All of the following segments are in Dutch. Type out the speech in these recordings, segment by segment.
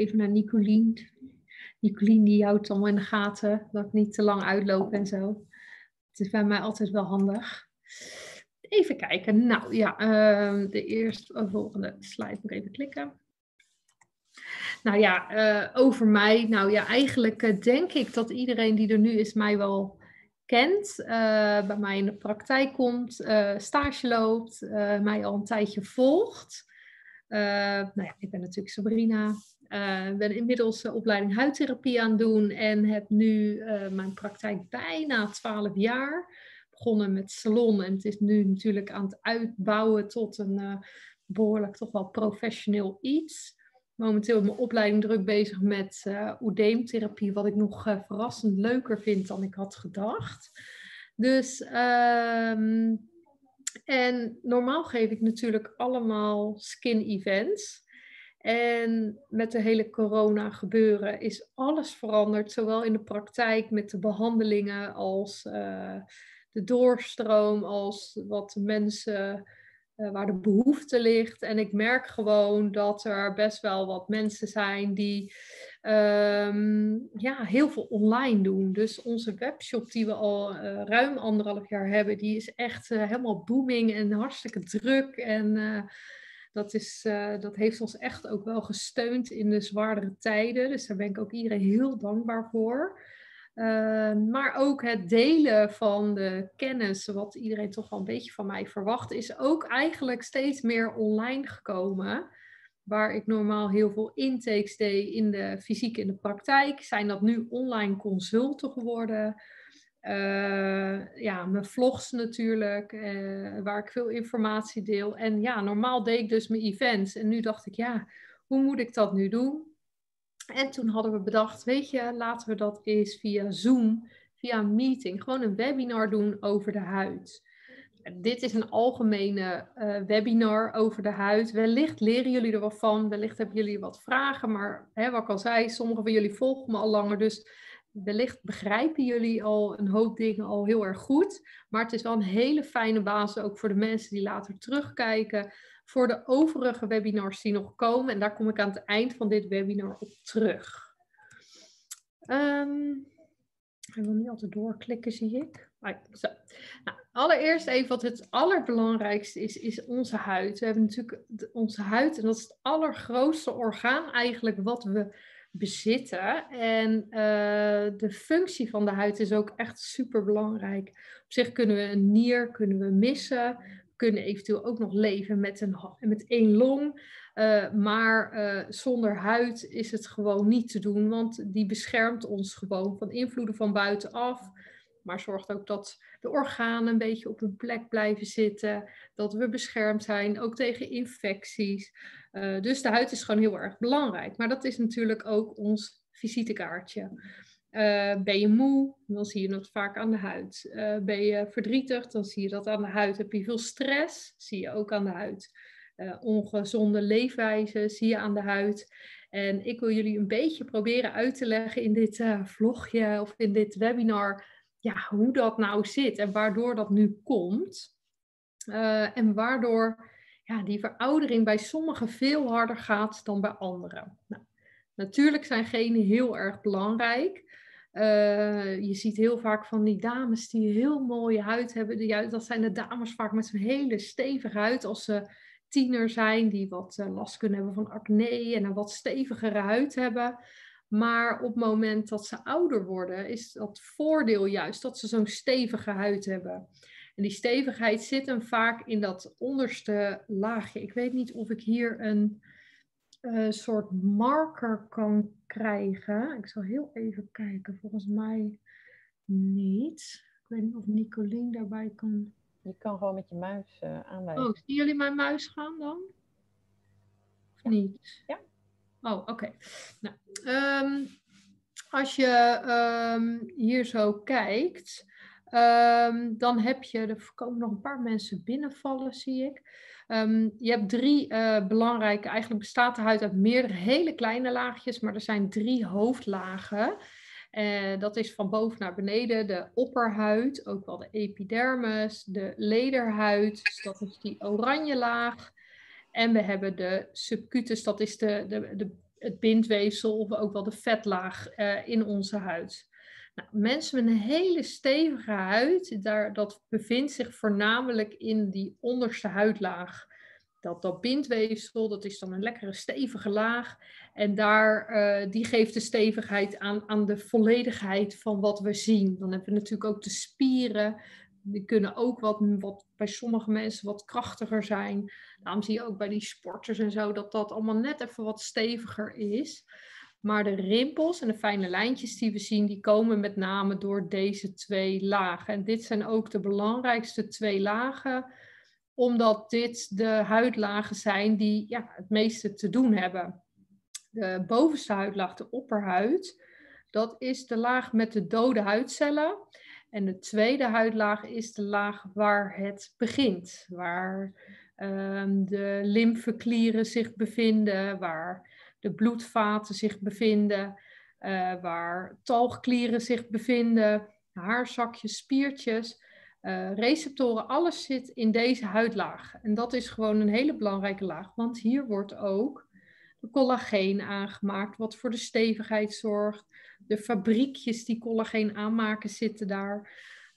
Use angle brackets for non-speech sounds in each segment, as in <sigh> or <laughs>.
even naar Nicolien. Nicolien die houdt allemaal in de gaten dat ik niet te lang uitloop en zo. Het is bij mij altijd wel handig. Even kijken. Nou ja, uh, de eerste oh, volgende slide nog even klikken. Nou ja, uh, over mij. Nou ja, eigenlijk uh, denk ik dat iedereen die er nu is mij wel kent. Uh, bij mij in de praktijk komt, stage loopt, mij al een tijdje volgt. nou ja, ik ben natuurlijk Sabrina. Ik ben inmiddels opleiding huidtherapie aan het doen en heb nu mijn praktijk bijna 12 jaar begonnen met salon en het is nu natuurlijk aan het uitbouwen tot een uh, behoorlijk toch wel professioneel iets. Momenteel in mijn opleiding druk bezig met uh, oedeemtherapie, wat ik nog uh, verrassend leuker vind dan ik had gedacht. Dus, um, en normaal geef ik natuurlijk allemaal skin events. En met de hele corona gebeuren is alles veranderd, zowel in de praktijk met de behandelingen als uh, de doorstroom als wat mensen, uh, waar de behoefte ligt. En ik merk gewoon dat er best wel wat mensen zijn die um, ja, heel veel online doen. Dus onze webshop die we al uh, ruim anderhalf jaar hebben, die is echt helemaal booming en hartstikke druk. En dat, is, dat heeft ons echt ook wel gesteund in de zwaardere tijden. Dus daar ben ik ook iedereen heel dankbaar voor. Ehm, maar ook het delen van de kennis, wat iedereen toch wel een beetje van mij verwacht, is ook eigenlijk steeds meer online gekomen. Waar ik normaal heel veel intakes deed in de fysiek in de praktijk, zijn dat nu online consulten geworden. Uh, ja, mijn vlogs natuurlijk, uh, waar ik veel informatie deel. En ja, normaal deed ik dus mijn events. En nu dacht ik, ja, hoe moet ik dat nu doen? En toen hadden we bedacht, weet je, laten we dat eens via Zoom, via een meeting, gewoon een webinar doen over de huid. Dit is een algemene uh, webinar over de huid. Wellicht leren jullie er wat van, wellicht hebben jullie wat vragen, maar hè, wat ik al zei, sommige van jullie volgen me al langer, dus wellicht begrijpen jullie al een hoop dingen al heel erg goed. Maar het is wel een hele fijne basis ook voor de mensen die later terugkijken voor de overige webinars die nog komen. En daar kom ik aan het eind van dit webinar op terug. Um, ik wil niet altijd doorklikken, zie ik. Nou, allereerst even wat het allerbelangrijkste is, is onze huid. We hebben natuurlijk onze huid en dat is het allergrootste orgaan eigenlijk wat we bezitten. En uh, de functie van de huid is ook echt super belangrijk. Op zich kunnen we een nier kunnen we missen kunnen eventueel ook nog leven met, een, met één long. Uh, maar uh, zonder huid is het gewoon niet te doen, want die beschermt ons gewoon van invloeden van buitenaf. Maar zorgt ook dat de organen een beetje op hun plek blijven zitten. Dat we beschermd zijn, ook tegen infecties. Uh, dus de huid is gewoon heel erg belangrijk. Maar dat is natuurlijk ook ons visitekaartje. Uh, ben je moe, dan zie je dat vaak aan de huid. Uh, ben je verdrietig, dan zie je dat aan de huid. Heb je veel stress, zie je ook aan de huid. Ongezonde leefwijze zie je aan de huid. En ik wil jullie een beetje proberen uit te leggen in dit vlogje of in dit webinar, ja, hoe dat nou zit en waardoor dat nu komt. en waardoor ja, die veroudering bij sommigen veel harder gaat dan bij anderen. Nou, natuurlijk zijn genen heel erg belangrijk. Uh, je ziet heel vaak van die dames die heel mooie huid hebben. Die, dat zijn de dames vaak met zo'n hele stevige huid als ze tiener zijn, die wat uh, last kunnen hebben van acne en een wat stevigere huid hebben. Maar op het moment dat ze ouder worden, is dat voordeel juist dat ze zo'n stevige huid hebben. En die stevigheid zit hem vaak in dat onderste laagje. Ik weet niet of ik hier een uh, soort marker kan krijgen. Ik zal heel even kijken, volgens mij niet. Ik weet niet of Nicolien daarbij kan. Je kan gewoon met je muis uh, aanwijzen. Oh, zien jullie mijn muis gaan dan? Of ja. niet? Ja. Oh, oké. Nou, um, als je um, hier zo kijkt, um, dan heb je, er komen nog een paar mensen binnenvallen, zie ik. Je hebt drie uh, belangrijke, eigenlijk bestaat de huid uit meerdere hele kleine laagjes, maar er zijn drie hoofdlagen. Uh, dat is van boven naar beneden de opperhuid, ook wel de epidermis, de lederhuid, dus dat is die oranje laag. En we hebben de subcutus, dat is de, de, de het bindweefsel of ook wel de vetlaag in onze huid. Nou, mensen met een hele stevige huid, daar, dat bevindt zich voornamelijk in die onderste huidlaag. Dat, dat bindweefsel, dat is dan een lekkere stevige laag. En daar, uh, die geeft de stevigheid aan, aan de volledigheid van wat we zien. Dan hebben we natuurlijk ook de spieren. Die kunnen ook wat, wat bij sommige mensen wat krachtiger zijn. Daarom zie je ook bij die sporters en zo dat dat allemaal net even wat steviger is. Maar de rimpels en de fijne lijntjes die we zien, die komen met name door deze twee lagen. En dit zijn ook de belangrijkste twee lagen, omdat dit de huidlagen zijn die ja, het meeste te doen hebben. De bovenste huidlaag, de opperhuid, dat is de laag met de dode huidcellen. En de tweede huidlaag is de laag waar het begint, waar um, de lymfeklieren zich bevinden, waar de bloedvaten zich bevinden, uh, waar talgklieren zich bevinden, haarzakjes, spiertjes, uh, receptoren, alles zit in deze huidlaag. En dat is gewoon een hele belangrijke laag, want hier wordt ook de collageen aangemaakt, wat voor de stevigheid zorgt. De fabriekjes die collageen aanmaken zitten daar.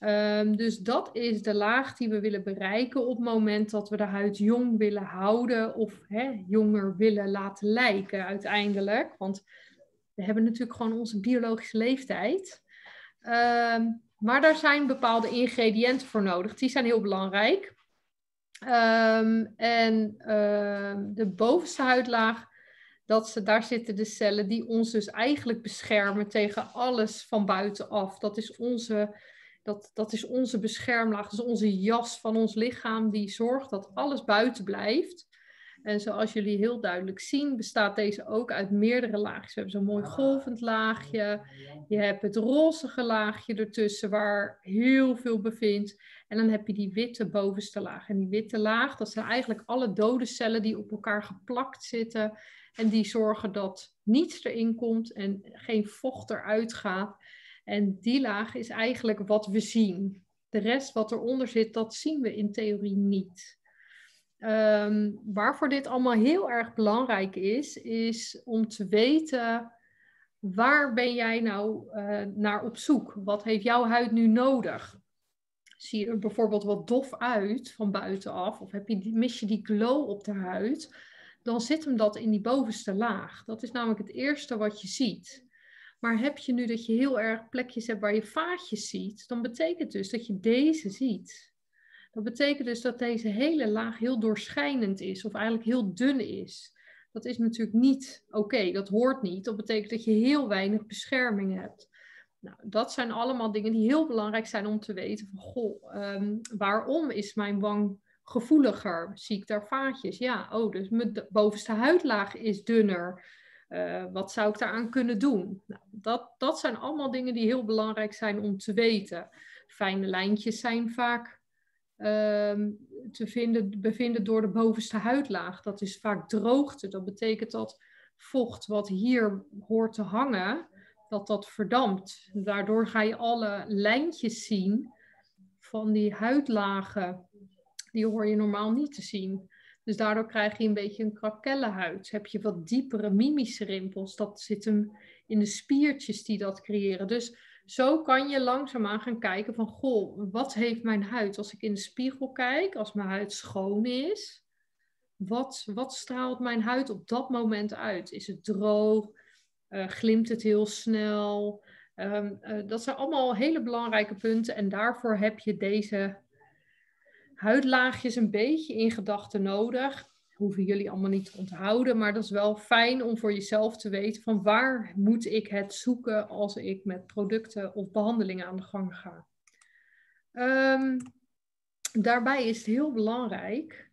Um, dus dat is de laag die we willen bereiken op het moment dat we de huid jong willen houden of hè, jonger willen laten lijken uiteindelijk. Want we hebben natuurlijk gewoon onze biologische leeftijd. Um, maar daar zijn bepaalde ingrediënten voor nodig. Die zijn heel belangrijk. Um, en de bovenste huidlaag, dat ze, daar zitten de cellen die ons dus eigenlijk beschermen tegen alles van buitenaf. Dat is onze dat, dat is onze beschermlaag, dat is onze jas van ons lichaam die zorgt dat alles buiten blijft. En zoals jullie heel duidelijk zien, bestaat deze ook uit meerdere laagjes. We hebben zo'n mooi golvend laagje. Je hebt het rozige laagje ertussen waar heel veel bevindt. En dan heb je die witte bovenste laag. En die witte laag, dat zijn eigenlijk alle dode cellen die op elkaar geplakt zitten. En die zorgen dat niets erin komt en geen vocht eruit gaat. En die laag is eigenlijk wat we zien. De rest wat eronder zit, dat zien we in theorie niet. Um, waarvoor dit allemaal heel erg belangrijk is, is om te weten waar ben jij nou uh, naar op zoek? Wat heeft jouw huid nu nodig? Zie je er bijvoorbeeld wat dof uit van buitenaf, of heb je, mis je die glow op de huid, dan zit hem dat in die bovenste laag. Dat is namelijk het eerste wat je ziet. Maar heb je nu dat je heel erg plekjes hebt waar je vaatjes ziet, dan betekent dus dat je deze ziet. Dat betekent dus dat deze hele laag heel doorschijnend is, of eigenlijk heel dun is. Dat is natuurlijk niet oké, dat hoort niet. Dat betekent dat je heel weinig bescherming hebt. Nou, dat zijn allemaal dingen die heel belangrijk zijn om te weten van, goh, um, waarom is mijn wang gevoeliger? Zie ik daar vaatjes? Ja, oh, dus mijn bovenste huidlaag is dunner. Uh, wat zou ik daaraan kunnen doen? Nou, dat, dat zijn allemaal dingen die heel belangrijk zijn om te weten. Fijne lijntjes zijn vaak uh, te vinden, bevinden door de bovenste huidlaag. Dat is vaak droogte. Dat betekent dat vocht wat hier hoort te hangen, dat dat verdampt. Daardoor ga je alle lijntjes zien van die huidlagen. Die hoor je normaal niet te zien. Dus daardoor krijg je een beetje een krakellenhuid. Heb je wat diepere mimische rimpels. Dat zit hem in de spiertjes die dat creëren. Dus zo kan je langzaamaan gaan kijken van, goh, wat heeft mijn huid als ik in de spiegel kijk, als mijn huid schoon is? Wat, wat straalt mijn huid op dat moment uit? Is het droog? Uh, glimt het heel snel? Um, uh, dat zijn allemaal hele belangrijke punten en daarvoor heb je deze huidlaagjes een beetje in gedachten nodig. Hoeven jullie allemaal niet te onthouden, maar dat is wel fijn om voor jezelf te weten van waar moet ik het zoeken als ik met producten of behandelingen aan de gang ga. Um, daarbij is het heel belangrijk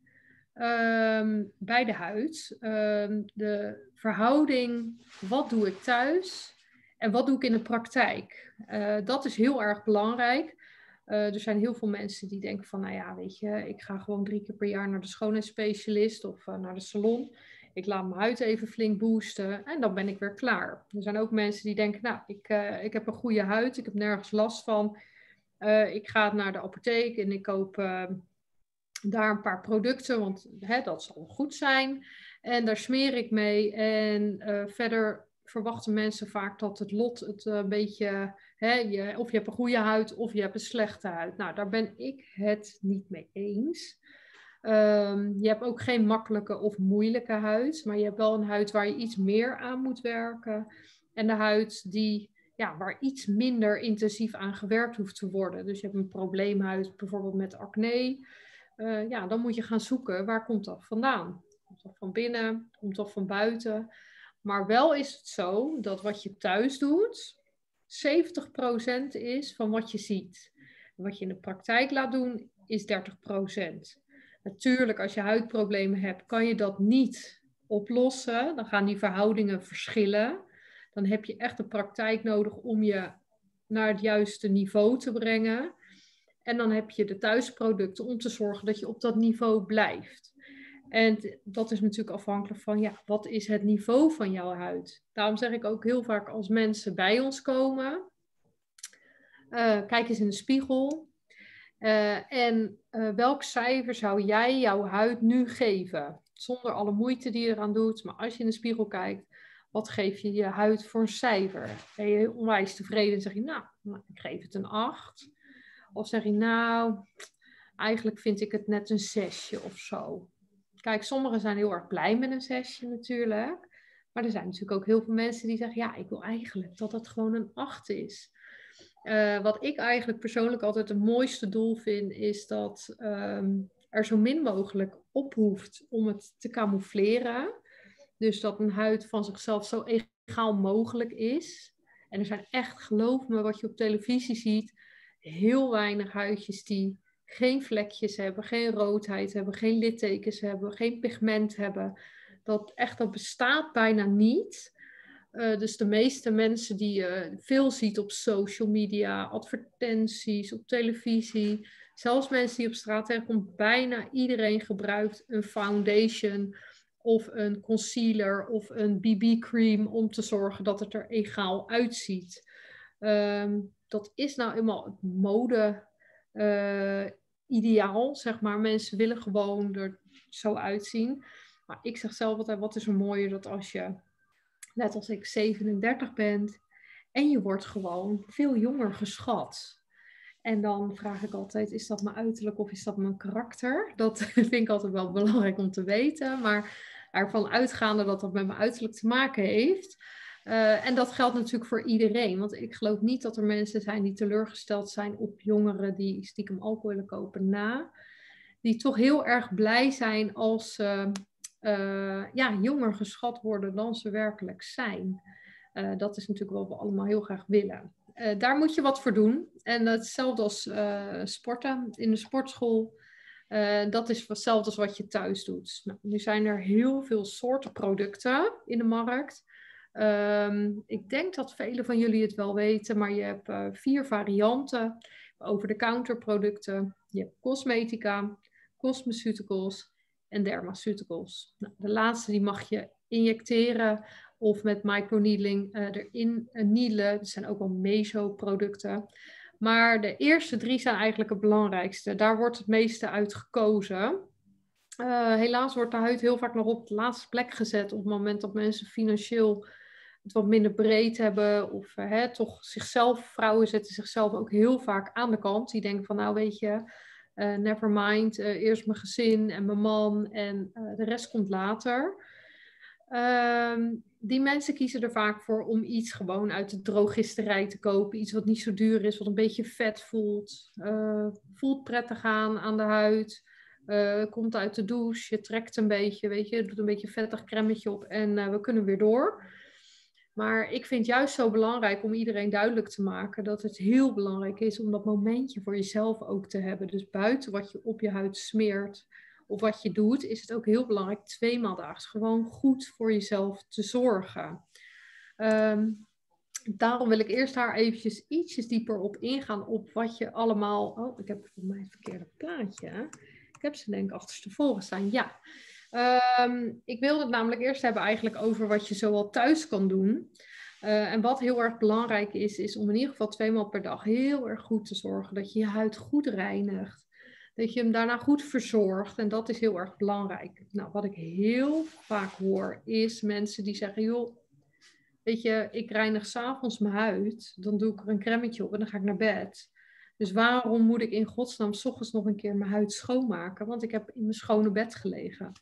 um, bij de huid um, de verhouding wat doe ik thuis en wat doe ik in de praktijk. Uh, dat is heel erg belangrijk. Uh, er zijn heel veel mensen die denken van, nou ja, weet je, ik ga gewoon drie keer per jaar naar de schoonheidsspecialist of uh, naar de salon. Ik laat mijn huid even flink boosten en dan ben ik weer klaar. Er zijn ook mensen die denken, nou, ik, uh, ik heb een goede huid, ik heb nergens last van. ik ga naar de apotheek en ik koop daar een paar producten, want hè, dat zal goed zijn. En daar smeer ik mee. En verder verwachten mensen vaak dat het lot het een beetje, hè, je, of je hebt een goede huid of je hebt een slechte huid. Nou, daar ben ik het niet mee eens. Um, je hebt ook geen makkelijke of moeilijke huid, maar je hebt wel een huid waar je iets meer aan moet werken. En de huid die, ja, waar iets minder intensief aan gewerkt hoeft te worden. Dus je hebt een probleemhuid bijvoorbeeld met acne. Uh, ja, dan moet je gaan zoeken waar komt dat vandaan. Komt dat van binnen? Komt dat van buiten? Maar wel is het zo dat wat je thuis doet, 70% is van wat je ziet. Wat je in de praktijk laat doen, is 30%. Natuurlijk, als je huidproblemen hebt, kan je dat niet oplossen. Dan gaan die verhoudingen verschillen. Dan heb je echt de praktijk nodig om je naar het juiste niveau te brengen. En dan heb je de thuisproducten om te zorgen dat je op dat niveau blijft. En dat is natuurlijk afhankelijk van, ja, wat is het niveau van jouw huid? Daarom zeg ik ook heel vaak als mensen bij ons komen, uh, kijk eens in de spiegel. Uh, en uh, welk cijfer zou jij jouw huid nu geven? Zonder alle moeite die je eraan doet, maar als je in de spiegel kijkt, wat geef je je huid voor een cijfer? Ben je onwijs tevreden en zeg je, nou, nou ik geef het een 8. Of zeg je, nou, eigenlijk vind ik het net een zesje of zo. Kijk, sommigen zijn heel erg blij met een zesje natuurlijk. Maar er zijn natuurlijk ook heel veel mensen die zeggen, ja, ik wil eigenlijk dat het gewoon een 8 is. Uh, wat ik eigenlijk persoonlijk altijd het mooiste doel vind, is dat um, er zo min mogelijk op hoeft om het te camoufleren. Dus dat een huid van zichzelf zo egaal mogelijk is. En er zijn echt, geloof me, wat je op televisie ziet, heel weinig huidjes die geen vlekjes hebben, geen roodheid hebben, geen littekens hebben, geen pigment hebben. Dat echt, dat bestaat bijna niet. Uh, dus de meeste mensen die je veel ziet op social media, advertenties, op televisie, zelfs mensen die op straat tegenkomen, bijna iedereen gebruikt een foundation of een concealer of een BB-cream om te zorgen dat het er egaal uitziet. Um, dat is nou eenmaal mode uh, ideaal, zeg maar. Mensen willen gewoon er zo uitzien. Maar ik zeg zelf altijd, wat is er mooier dat als je, net als ik, 37 bent en je wordt gewoon veel jonger geschat. En dan vraag ik altijd, is dat mijn uiterlijk of is dat mijn karakter? Dat <laughs> vind ik altijd wel belangrijk om te weten. Maar ervan uitgaande dat dat met mijn uiterlijk te maken heeft, uh, en dat geldt natuurlijk voor iedereen. Want ik geloof niet dat er mensen zijn die teleurgesteld zijn op jongeren die stiekem alcohol kopen na. Die toch heel erg blij zijn als ze uh, ja, jonger geschat worden dan ze werkelijk zijn. Uh, dat is natuurlijk wat we allemaal heel graag willen. daar moet je wat voor doen. En hetzelfde als sporten in de sportschool. dat is hetzelfde als wat je thuis doet. Nou, nu zijn er heel veel soorten producten in de markt. Um, ik denk dat velen van jullie het wel weten, maar je hebt uh, vier varianten over-the-counter producten. Je hebt cosmetica, cosmeceuticals en dermaceuticals. Nou, de laatste die mag je injecteren of met microneedling uh, erin uh, needelen. Dat zijn ook wel meso-producten. Maar de eerste drie zijn eigenlijk het belangrijkste. Daar wordt het meeste uit gekozen. Helaas wordt de huid heel vaak nog op de laatste plek gezet op het moment dat mensen financieel het wat minder breed hebben. Of uh, hè, toch zichzelf, vrouwen zetten zichzelf ook heel vaak aan de kant. Die denken van nou weet je, uh, never mind, eerst mijn gezin en mijn man en de rest komt later. Ehm, die mensen kiezen er vaak voor om iets gewoon uit de drogisterij te kopen. Iets wat niet zo duur is, wat een beetje vet voelt. voelt prettig aan aan de huid. Komt uit de douche, je trekt een beetje, weet je, doet een beetje vettig cremmetje op en we kunnen weer door. Maar ik vind juist zo belangrijk om iedereen duidelijk te maken dat het heel belangrijk is om dat momentje voor jezelf ook te hebben. Dus buiten wat je op je huid smeert of wat je doet, is het ook heel belangrijk tweemaal daags gewoon goed voor jezelf te zorgen. Um, daarom wil ik eerst daar eventjes ietsjes dieper op ingaan op wat je allemaal... Oh, ik heb voor mij het verkeerde plaatje. Ik heb ze denk ik achterstevoren staan. Ja. Um, ik wilde het namelijk eerst hebben eigenlijk over wat je zoal thuis kan doen. Uh, en wat heel erg belangrijk is, is om in ieder geval twee maal per dag heel erg goed te zorgen dat je je huid goed reinigt. dat je hem daarna goed verzorgt. En dat is heel erg belangrijk. Nou, wat ik heel vaak hoor, is mensen die zeggen, joh, weet je, ik reinig s'avonds mijn huid, dan doe ik er een cremmetje op en dan ga ik naar bed. Dus waarom moet ik in godsnaam s ochtends nog een keer mijn huid schoonmaken? Want ik heb in mijn schone bed gelegen.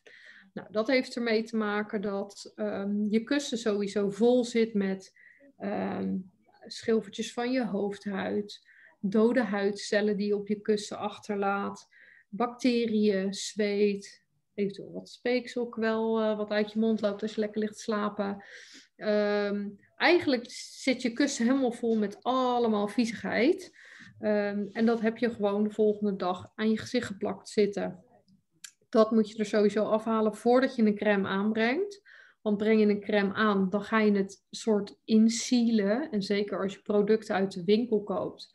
Nou, dat heeft ermee te maken dat um, je kussen sowieso vol zit met um, schilfertjes van je hoofdhuid, dode huidcellen die je op je kussen achterlaat, bacteriën, zweet, eventueel wat speeksel wel uh, wat uit je mond loopt als je lekker ligt slapen. Um, eigenlijk zit je kussen helemaal vol met allemaal viezigheid. Um, en dat heb je gewoon de volgende dag aan je gezicht geplakt zitten. Dat moet je er sowieso afhalen voordat je een crème aanbrengt. Want breng je een crème aan, dan ga je het soort insealen. En zeker als je producten uit de winkel koopt,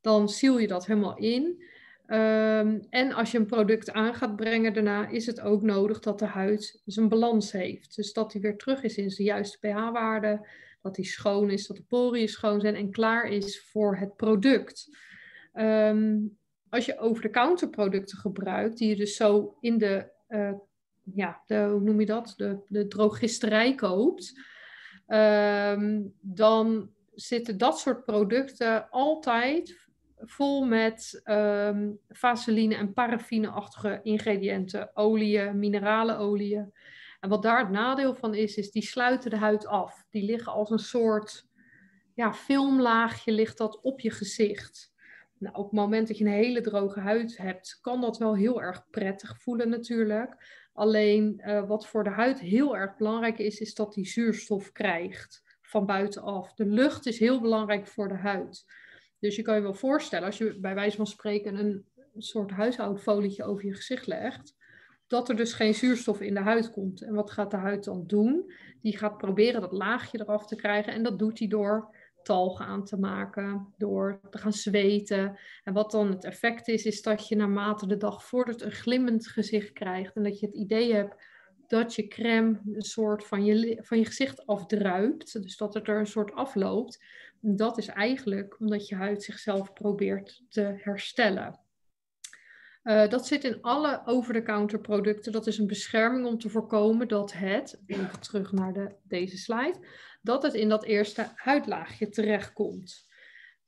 dan seal je dat helemaal in. Um, en als je een product aan gaat brengen daarna, is het ook nodig dat de huid zijn balans heeft. Dus dat die weer terug is in zijn juiste pH-waarde, dat die schoon is, dat de poriën schoon zijn en klaar is voor het product. Um, als je over-de-counter producten gebruikt, die je dus zo in de, uh, ja, de, hoe noem je dat, de, de drogisterij koopt, um, dan zitten dat soort producten altijd vol met um, vaseline en paraffine-achtige ingrediënten, oliën, mineralenolie. En wat daar het nadeel van is, is die sluiten de huid af. Die liggen als een soort ja, filmlaagje ligt dat op je gezicht. Nou, op het moment dat je een hele droge huid hebt, kan dat wel heel erg prettig voelen natuurlijk. Alleen uh, wat voor de huid heel erg belangrijk is, is dat die zuurstof krijgt van buitenaf. De lucht is heel belangrijk voor de huid. Dus je kan je wel voorstellen, als je bij wijze van spreken een soort huishoudfolietje over je gezicht legt, dat er dus geen zuurstof in de huid komt. En wat gaat de huid dan doen? Die gaat proberen dat laagje eraf te krijgen en dat doet hij door talgen aan te maken, door te gaan zweten. En wat dan het effect is, is dat je naarmate de dag vordert een glimmend gezicht krijgt. En dat je het idee hebt dat je crème een soort van je, van je gezicht afdruipt. Dus dat het er een soort afloopt. En dat is eigenlijk omdat je huid zichzelf probeert te herstellen. Uh, dat zit in alle over-the-counter producten. Dat is een bescherming om te voorkomen dat het, even terug naar de, deze slide, dat het in dat eerste huidlaagje terechtkomt.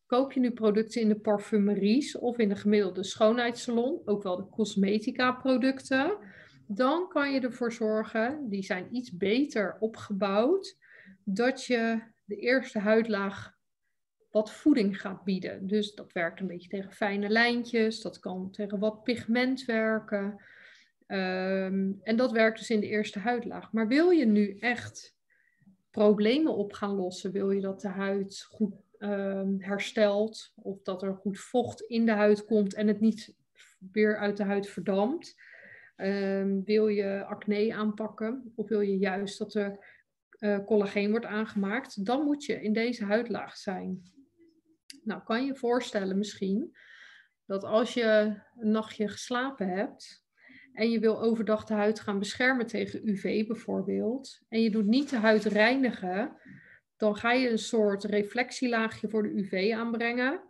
Koop je nu producten in de parfumeries of in de gemiddelde schoonheidssalon, ook wel de cosmetica producten, dan kan je ervoor zorgen, die zijn iets beter opgebouwd, dat je de eerste huidlaag wat voeding gaat bieden. Dus dat werkt een beetje tegen fijne lijntjes, dat kan tegen wat pigment werken. Um, en dat werkt dus in de eerste huidlaag. Maar wil je nu echt problemen op gaan lossen? Wil je dat de huid goed um, herstelt of dat er goed vocht in de huid komt en het niet weer uit de huid verdampt? Um, wil je acne aanpakken of wil je juist dat er uh, collageen wordt aangemaakt? Dan moet je in deze huidlaag zijn. Nou, kan je voorstellen misschien dat als je een nachtje geslapen hebt en je wil overdag de huid gaan beschermen tegen UV bijvoorbeeld, en je doet niet de huid reinigen, dan ga je een soort reflectielaagje voor de UV aanbrengen.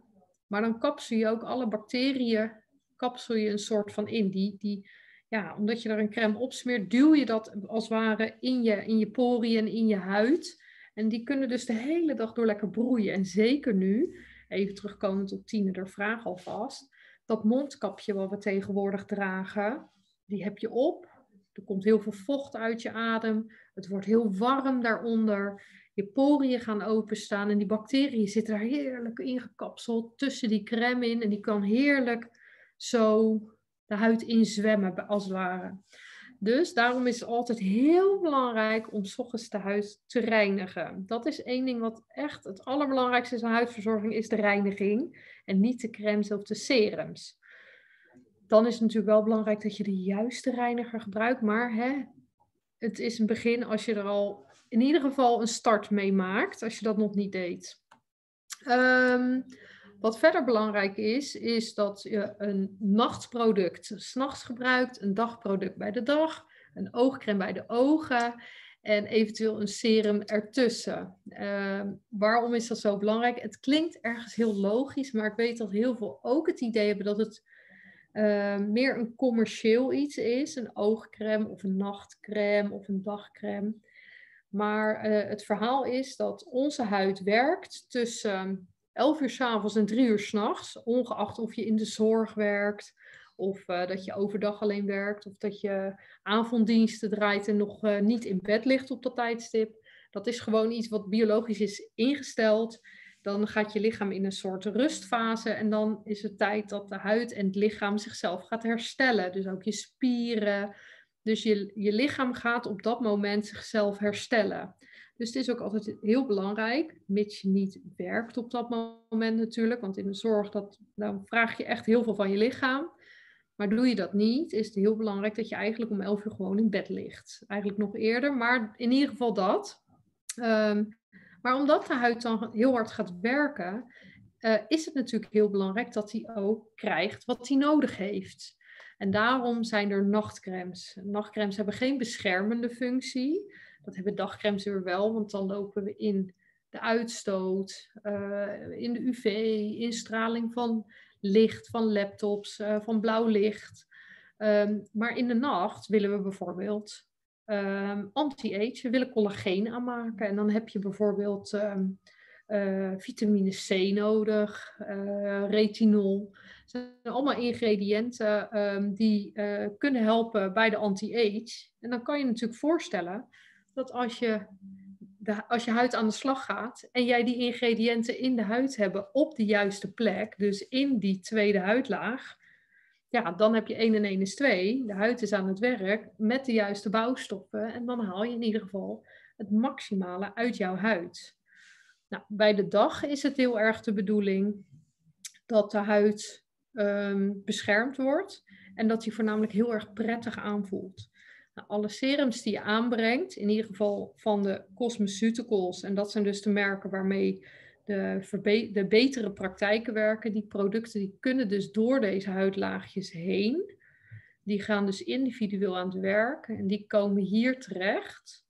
Maar dan kapsel je ook alle bacteriën, kapsel je een soort van in. Die, die, ja, omdat je er een crème op smeert, duw je dat als het ware in je, in je poriën in je huid. En die kunnen dus de hele dag door lekker broeien. En zeker nu, even terugkomend op Tine, er vraag alvast. Dat mondkapje wat we tegenwoordig dragen, die heb je op. Er komt heel veel vocht uit je adem. Het wordt heel warm daaronder. Je poriën gaan openstaan en die bacteriën zitten daar heerlijk ingekapseld tussen die crème in. En die kan heerlijk zo de huid inzwemmen, als het ware. Dus daarom is het altijd heel belangrijk om s ochtends de huid te reinigen. Dat is één ding wat echt het allerbelangrijkste is aan huidverzorging, is de reiniging. En niet de crèmes of de serums. Dan is het natuurlijk wel belangrijk dat je de juiste reiniger gebruikt. Maar hè, het is een begin als je er al in ieder geval een start mee maakt, als je dat nog niet deed. Um, wat verder belangrijk is, is dat je een nachtproduct s'nachts gebruikt, een dagproduct bij de dag, een oogcrème bij de ogen en eventueel een serum ertussen. Uh, waarom is dat zo belangrijk? Het klinkt ergens heel logisch, maar ik weet dat heel veel ook het idee hebben dat het uh, meer een commercieel iets is. Een oogcrème of een nachtcrème of een dagcrème. Maar uh, het verhaal is dat onze huid werkt tussen 11 uur s avonds en 3 uur s'nachts. Ongeacht of je in de zorg werkt of uh, dat je overdag alleen werkt, of dat je avonddiensten draait en nog uh, niet in bed ligt op dat tijdstip. Dat is gewoon iets wat biologisch is ingesteld. Dan gaat je lichaam in een soort rustfase en dan is het tijd dat de huid en het lichaam zichzelf gaat herstellen. Dus ook je spieren. Dus je, je lichaam gaat op dat moment zichzelf herstellen. Dus het is ook altijd heel belangrijk, mits je niet werkt op dat moment natuurlijk. Want in de zorg, dat, dan vraag je echt heel veel van je lichaam. Maar doe je dat niet, is het heel belangrijk dat je eigenlijk om 11 uur gewoon in bed ligt. Eigenlijk nog eerder, maar in ieder geval dat. Um, maar omdat de huid dan heel hard gaat werken, uh, is het natuurlijk heel belangrijk dat hij ook krijgt wat hij nodig heeft. En daarom zijn er nachtcremes. Nachtcremes hebben geen beschermende functie. Dat hebben dagcremes weer wel, want dan lopen we in de uitstoot, uh, in de UV-instraling van licht, van laptops, uh, van blauw licht. Um, maar in de nacht willen we bijvoorbeeld um, anti-age, we willen collageen aanmaken. En dan heb je bijvoorbeeld um, uh, vitamine C nodig, retinol. Zijn allemaal ingrediënten die kunnen helpen bij de anti-age. En dan kan je natuurlijk voorstellen dat als je, de, als je huid aan de slag gaat en jij die ingrediënten in de huid hebben op de juiste plek, dus in die tweede huidlaag, ja, dan heb je 1 en 1 is 2. De huid is aan het werk met de juiste bouwstoffen. En dan haal je in ieder geval het maximale uit jouw huid. Nou, bij de dag is het heel erg de bedoeling dat de huid um, beschermd wordt. En dat die voornamelijk heel erg prettig aanvoelt. Alle serums die je aanbrengt, in ieder geval van de cosmeceuticals, en dat zijn dus de merken waarmee de, de betere praktijken werken. Die producten die kunnen dus door deze huidlaagjes heen. Die gaan dus individueel aan het werk en die komen hier terecht.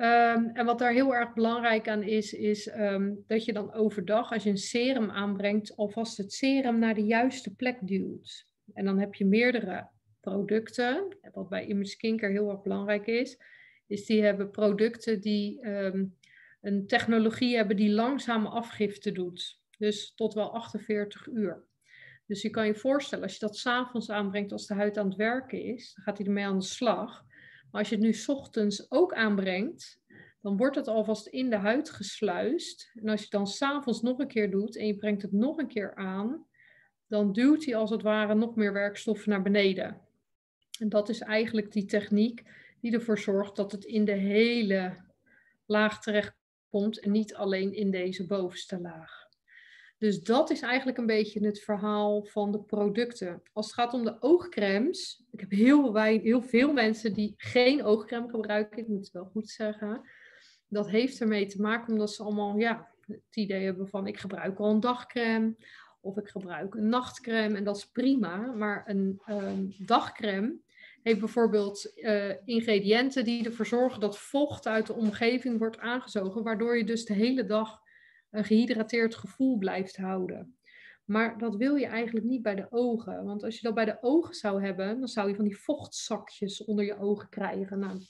Um, en wat daar heel erg belangrijk aan is, is um, dat je dan overdag, als je een serum aanbrengt, alvast het serum naar de juiste plek duwt. En dan heb je meerdere producten. Wat bij Image heel erg belangrijk is, is die hebben producten die um, een technologie hebben die langzame afgifte doet. Dus tot wel 48 uur. Dus je kan je voorstellen, als je dat s'avonds aanbrengt als de huid aan het werken is, dan gaat hij ermee aan de slag. Maar als je het nu ochtends ook aanbrengt, dan wordt het alvast in de huid gesluist. En als je het dan s'avonds nog een keer doet en je brengt het nog een keer aan, dan duwt hij als het ware nog meer werkstoffen naar beneden. En dat is eigenlijk die techniek die ervoor zorgt dat het in de hele laag terecht komt en niet alleen in deze bovenste laag. Dus dat is eigenlijk een beetje het verhaal van de producten. Als het gaat om de oogcremes, ik heb heel, wij, heel veel mensen die geen oogcreme gebruiken, ik moet het wel goed zeggen. Dat heeft ermee te maken omdat ze allemaal ja, het idee hebben van ik gebruik al een dagcreme of ik gebruik een nachtcreme en dat is prima. Maar een um, dagcreme heeft bijvoorbeeld uh, ingrediënten die ervoor zorgen dat vocht uit de omgeving wordt aangezogen, waardoor je dus de hele dag een gehydrateerd gevoel blijft houden. Maar dat wil je eigenlijk niet bij de ogen. Want als je dat bij de ogen zou hebben, dan zou je van die vochtzakjes onder je ogen krijgen. Nou,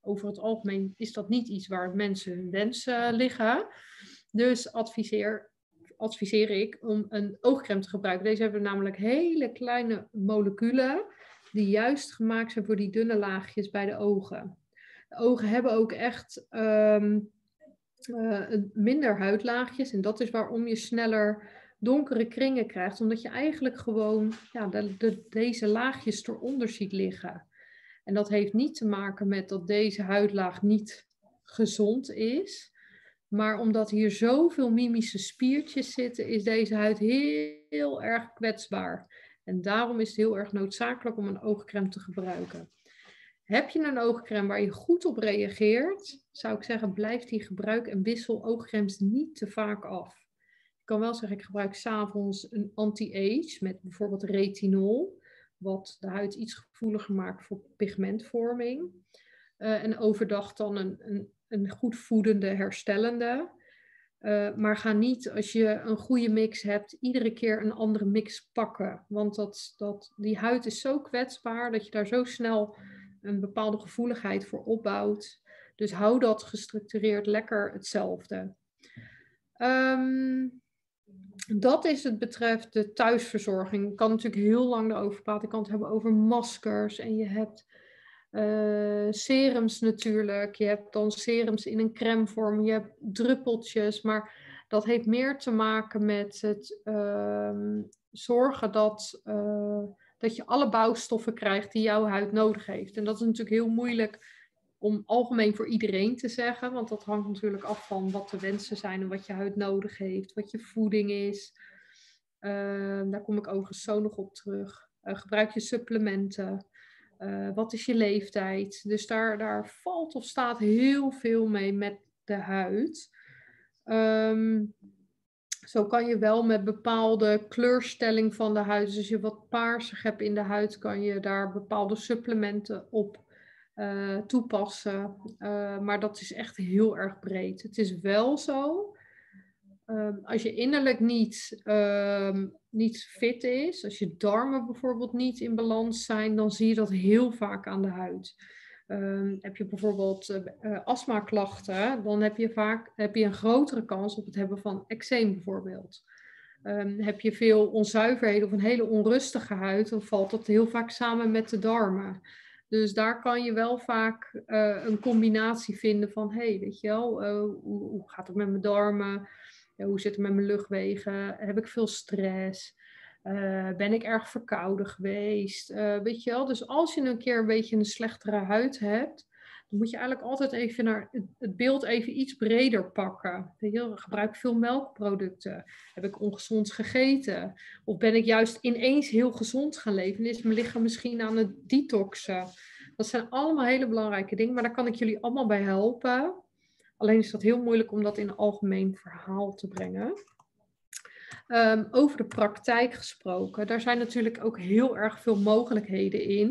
over het algemeen is dat niet iets waar mensen hun wensen liggen. Dus adviseer, adviseer ik om een oogcreme te gebruiken. Deze hebben namelijk hele kleine moleculen die juist gemaakt zijn voor die dunne laagjes bij de ogen. De ogen hebben ook echt um, uh, minder huidlaagjes en dat is waarom je sneller donkere kringen krijgt, omdat je eigenlijk gewoon ja, de, de, deze laagjes eronder ziet liggen. En dat heeft niet te maken met dat deze huidlaag niet gezond is, maar omdat hier zoveel mimische spiertjes zitten, is deze huid heel erg kwetsbaar. En daarom is het heel erg noodzakelijk om een oogcrème te gebruiken. Heb je een oogcrème waar je goed op reageert, zou ik zeggen, blijf die gebruiken en wissel oogcremes niet te vaak af. Ik kan wel zeggen, ik gebruik s'avonds een anti-age met bijvoorbeeld retinol, wat de huid iets gevoeliger maakt voor pigmentvorming. Uh, en overdag dan een, een, een goed voedende, herstellende. Uh, maar ga niet, als je een goede mix hebt, iedere keer een andere mix pakken. Want dat, dat, die huid is zo kwetsbaar dat je daar zo snel een bepaalde gevoeligheid voor opbouwt. Dus hou dat gestructureerd lekker hetzelfde. Um, dat is het betreft de thuisverzorging. Ik kan natuurlijk heel lang erover praten. Ik kan het hebben over maskers en je hebt uh, serums natuurlijk. Je hebt dan serums in een crèmevorm. Je hebt druppeltjes. Maar dat heeft meer te maken met het uh, zorgen dat, uh, dat je alle bouwstoffen krijgt die jouw huid nodig heeft. En dat is natuurlijk heel moeilijk om algemeen voor iedereen te zeggen. Want dat hangt natuurlijk af van wat de wensen zijn en wat je huid nodig heeft. Wat je voeding is. Ehm, daar kom ik overigens zo nog op terug. Uh, gebruik je supplementen. Uh, wat is je leeftijd? Dus daar, daar valt of staat heel veel mee met de huid. Um, zo kan je wel met bepaalde kleurstelling van de huid, dus als je wat paarsig hebt in de huid, kan je daar bepaalde supplementen op uh, toepassen. Uh, maar dat is echt heel erg breed. Het is wel zo, um, als je innerlijk niet, um, niet fit is, als je darmen bijvoorbeeld niet in balans zijn, dan zie je dat heel vaak aan de huid. Um, heb je bijvoorbeeld uh, astmaklachten, dan heb je vaak heb je een grotere kans op het hebben van eczeem bijvoorbeeld. Heb je veel onzuiverheden of een hele onrustige huid, dan valt dat heel vaak samen met de darmen. Dus daar kan je wel vaak uh, een combinatie vinden van, hey, weet je wel, hoe, hoe, gaat het met mijn darmen? Uh, hoe zit het met mijn luchtwegen? Heb ik veel stress? ben ik erg verkouden geweest? weet je wel, dus als je een keer een beetje een slechtere huid hebt, dan moet je eigenlijk altijd even naar het beeld even iets breder pakken. Gebruik veel melkproducten. Heb ik ongezond gegeten? Of ben ik juist ineens heel gezond gaan leven? is mijn lichaam misschien aan het detoxen? Dat zijn allemaal hele belangrijke dingen, maar daar kan ik jullie allemaal bij helpen. Alleen is dat heel moeilijk om dat in een algemeen verhaal te brengen. Um, over de praktijk gesproken, daar zijn natuurlijk ook heel erg veel mogelijkheden in.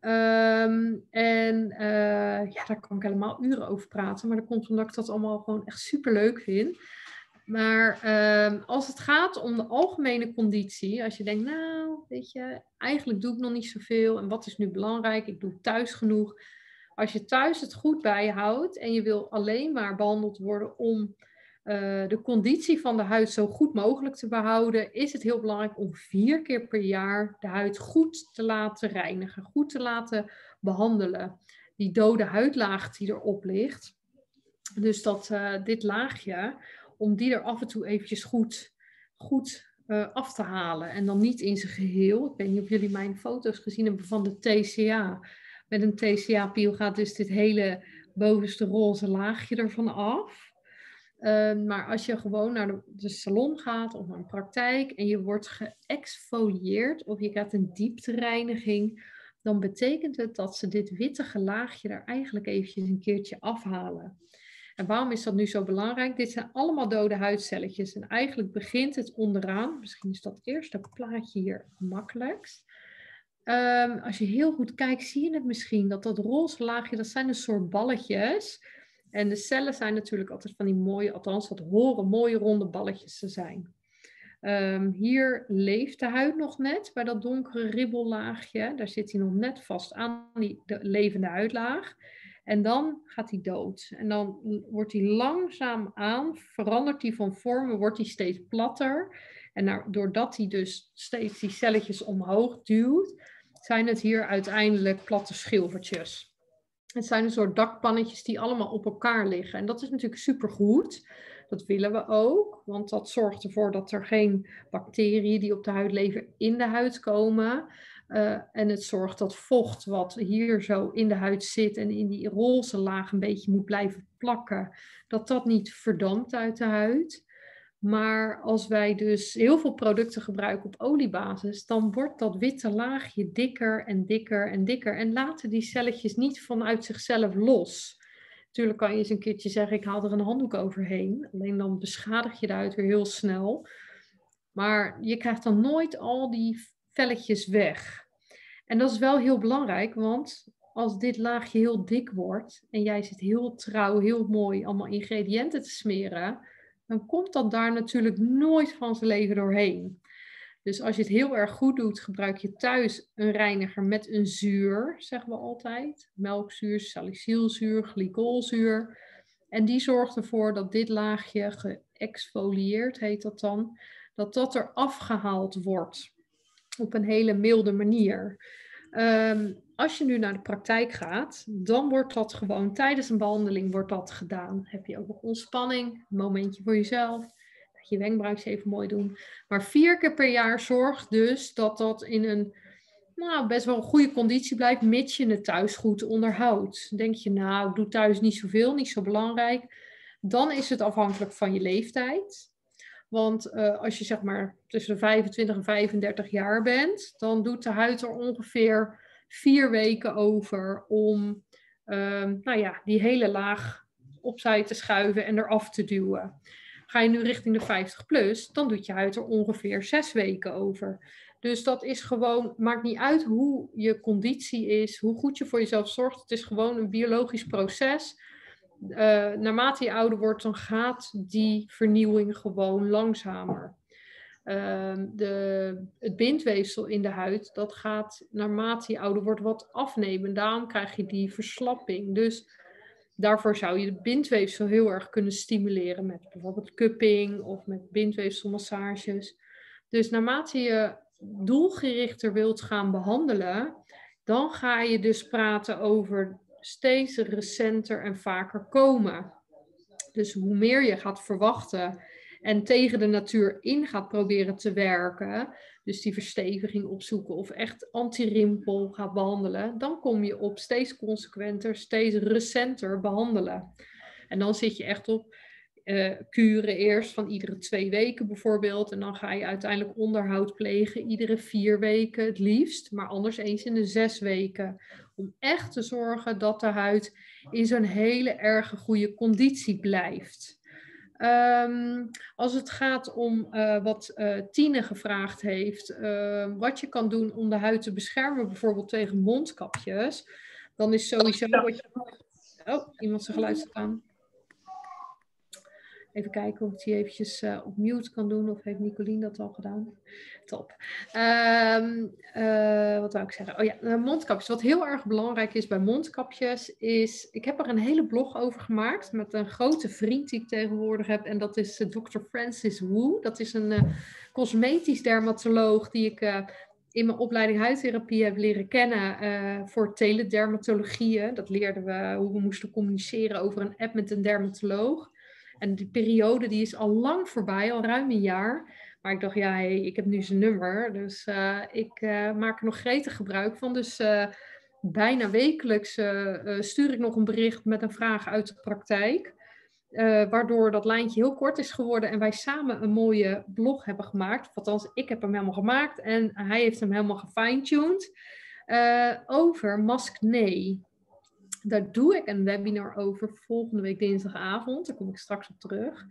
Um, en uh, ja, daar kan ik helemaal uren over praten. Maar dat komt omdat ik dat allemaal gewoon echt super leuk vind. Maar um, als het gaat om de algemene conditie, als je denkt, nou, weet je, eigenlijk doe ik nog niet zoveel. En wat is nu belangrijk? Ik doe thuis genoeg. Als je thuis het goed bijhoudt en je wil alleen maar behandeld worden om uh, de conditie van de huid zo goed mogelijk te behouden, is het heel belangrijk om vier keer per jaar de huid goed te laten reinigen, goed te laten behandelen. Die dode huidlaag die erop ligt, dus dat uh, dit laagje, om die er af en toe eventjes goed, goed uh, af te halen. En dan niet in zijn geheel. Ik weet niet of jullie mijn foto's gezien hebben van de TCA. Met een TCA-piel gaat dus dit hele bovenste roze laagje ervan af. Ehm, maar als je gewoon naar de, salon gaat of naar een praktijk en je wordt geëxfolieerd of je krijgt een dieptereiniging, dan betekent het dat ze dit witte laagje er eigenlijk eventjes een keertje afhalen. En waarom is dat nu zo belangrijk? Dit zijn allemaal dode huidcelletjes en eigenlijk begint het onderaan. Misschien is dat eerste plaatje hier makkelijkst. Um, als je heel goed kijkt, zie je het misschien dat dat roze laagje, dat zijn een soort balletjes en de cellen zijn natuurlijk altijd van die mooie, althans dat horen mooie ronde balletjes te zijn. Um, hier leeft de huid nog net bij dat donkere ribbellaagje. Daar zit hij nog net vast aan die de levende huidlaag. En dan gaat hij dood. En dan wordt hij langzaam aan, verandert hij van vormen, wordt hij steeds platter. En nou, doordat hij dus steeds die celletjes omhoog duwt, zijn het hier uiteindelijk platte schilfertjes. Het zijn een soort dakpannetjes die allemaal op elkaar liggen. En dat is natuurlijk supergoed. Dat willen we ook, want dat zorgt ervoor dat er geen bacteriën die op de huid leven in de huid komen. Uh, en het zorgt dat vocht wat hier zo in de huid zit en in die roze laag een beetje moet blijven plakken, dat dat niet verdampt uit de huid. Maar als wij dus heel veel producten gebruiken op oliebasis, dan wordt dat witte laagje dikker en dikker en dikker. En laten die celletjes niet vanuit zichzelf los. Natuurlijk kan je eens een keertje zeggen, ik haal er een handdoek overheen. Alleen dan beschadig je huid weer heel snel. Maar je krijgt dan nooit al die velletjes weg. En dat is wel heel belangrijk, want als dit laagje heel dik wordt en jij zit heel trouw, heel mooi allemaal ingrediënten te smeren, dan komt dat daar natuurlijk nooit van zijn leven doorheen. Dus als je het heel erg goed doet, gebruik je thuis een reiniger met een zuur, zeggen we altijd. Melkzuur, salicylzuur, glycolzuur. En die zorgt ervoor dat dit laagje geëxfolieerd, heet dat dan, dat dat er afgehaald wordt op een hele milde manier. Ehm, als je nu naar de praktijk gaat, dan wordt dat gewoon tijdens een behandeling wordt dat gedaan. Heb je ook nog ontspanning, een momentje voor jezelf, dat je wenkbrauwtjes even mooi doen. Maar vier keer per jaar zorg dus dat dat in een nou, best wel een goede conditie blijft, mits je het thuis goed onderhoudt. Denk je, nou, ik doe thuis niet zoveel, niet zo belangrijk. Dan is het afhankelijk van je leeftijd. Want uh, als je zeg maar tussen de 25 en 35 jaar bent, dan doet de huid er ongeveer vier weken over om uh, nou ja, die hele laag opzij te schuiven en eraf te duwen. Ga je nu richting de 50 plus, dan doet je huid er ongeveer zes weken over. Dus dat is gewoon, maakt niet uit hoe je conditie is, hoe goed je voor jezelf zorgt. Het is gewoon een biologisch proces. Uh, naarmate je ouder wordt, dan gaat die vernieuwing gewoon langzamer. Uh, de, het bindweefsel in de huid, dat gaat naarmate je ouder wordt wat afnemen. Daarom krijg je die verslapping. Dus daarvoor zou je het bindweefsel heel erg kunnen stimuleren met bijvoorbeeld cupping of met bindweefselmassages. Dus naarmate je doelgerichter wilt gaan behandelen, dan ga je dus praten over steeds recenter en vaker komen. Dus hoe meer je gaat verwachten en tegen de natuur in gaat proberen te werken, dus die versteviging opzoeken of echt anti-rimpel gaat behandelen, dan kom je op steeds consequenter, steeds recenter behandelen. En dan zit je echt op uh, kuren eerst van iedere twee weken bijvoorbeeld. En dan ga je uiteindelijk onderhoud plegen iedere vier weken het liefst, maar anders eens in de zes weken. Om echt te zorgen dat de huid in zo'n hele erge goede conditie blijft. Um, als het gaat om uh, wat uh, Tine gevraagd heeft, uh, wat je kan doen om de huid te beschermen, bijvoorbeeld tegen mondkapjes, dan is sowieso wat je. Oh, iemand zijn geluid aan. Even kijken of ik die eventjes uh, op mute kan doen. Of heeft Nicolien dat al gedaan? <laughs> Top. Um, uh, wat wou ik zeggen? Oh ja, mondkapjes. Wat heel erg belangrijk is bij mondkapjes is... Ik heb er een hele blog over gemaakt met een grote vriend die ik tegenwoordig heb. En dat is Dr. Francis Wu. Dat is een cosmetisch dermatoloog die ik in mijn opleiding huidtherapie heb leren kennen voor teledermatologieën. Dat leerden we hoe we moesten communiceren over een app met een dermatoloog. En die periode die is al lang voorbij, al ruim een jaar. Maar ik dacht, ja, ik heb nu zijn nummer. Dus uh, ik uh, maak er nog gretig gebruik van. Dus uh, bijna wekelijks stuur ik nog een bericht met een vraag uit de praktijk. waardoor dat lijntje heel kort is geworden en wij samen een mooie blog hebben gemaakt. Althans, ik heb hem helemaal gemaakt en hij heeft hem helemaal gefine-tuned. over Mask Nee. Daar doe ik een webinar over volgende week dinsdagavond. Daar kom ik straks op terug.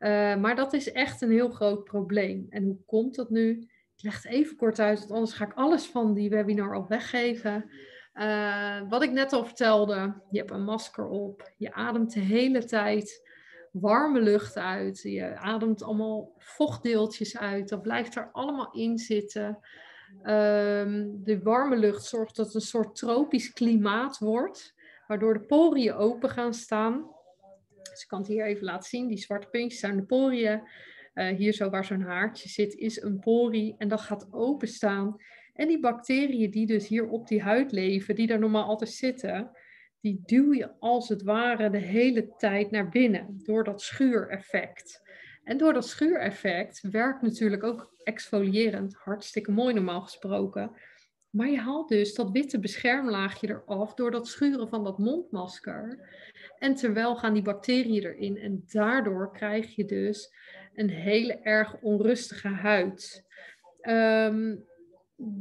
Uh, maar dat is echt een heel groot probleem. En hoe komt dat nu? Ik leg het even kort uit, want anders ga ik alles van die webinar al weggeven. Uh, wat ik net al vertelde, je hebt een masker op, je ademt de hele tijd warme lucht uit, je ademt allemaal vochtdeeltjes uit, dat blijft er allemaal in zitten. Um, de warme lucht zorgt dat het een soort tropisch klimaat wordt waardoor de poriën open gaan staan. Dus ik kan het hier even laten zien. Die zwarte puntjes zijn de poriën. Uh, hier zo waar zo'n haartje zit, is een porie en dat gaat openstaan. En die bacteriën die dus hier op die huid leven, die daar normaal altijd zitten, die duw je als het ware de hele tijd naar binnen door dat schuureffect. En door dat schuureffect werkt natuurlijk ook exfolierend, hartstikke mooi normaal gesproken. Maar je haalt dus dat witte beschermlaagje eraf door dat schuren van dat mondmasker. En terwijl gaan die bacteriën erin en daardoor krijg je dus een hele erg onrustige huid. Um,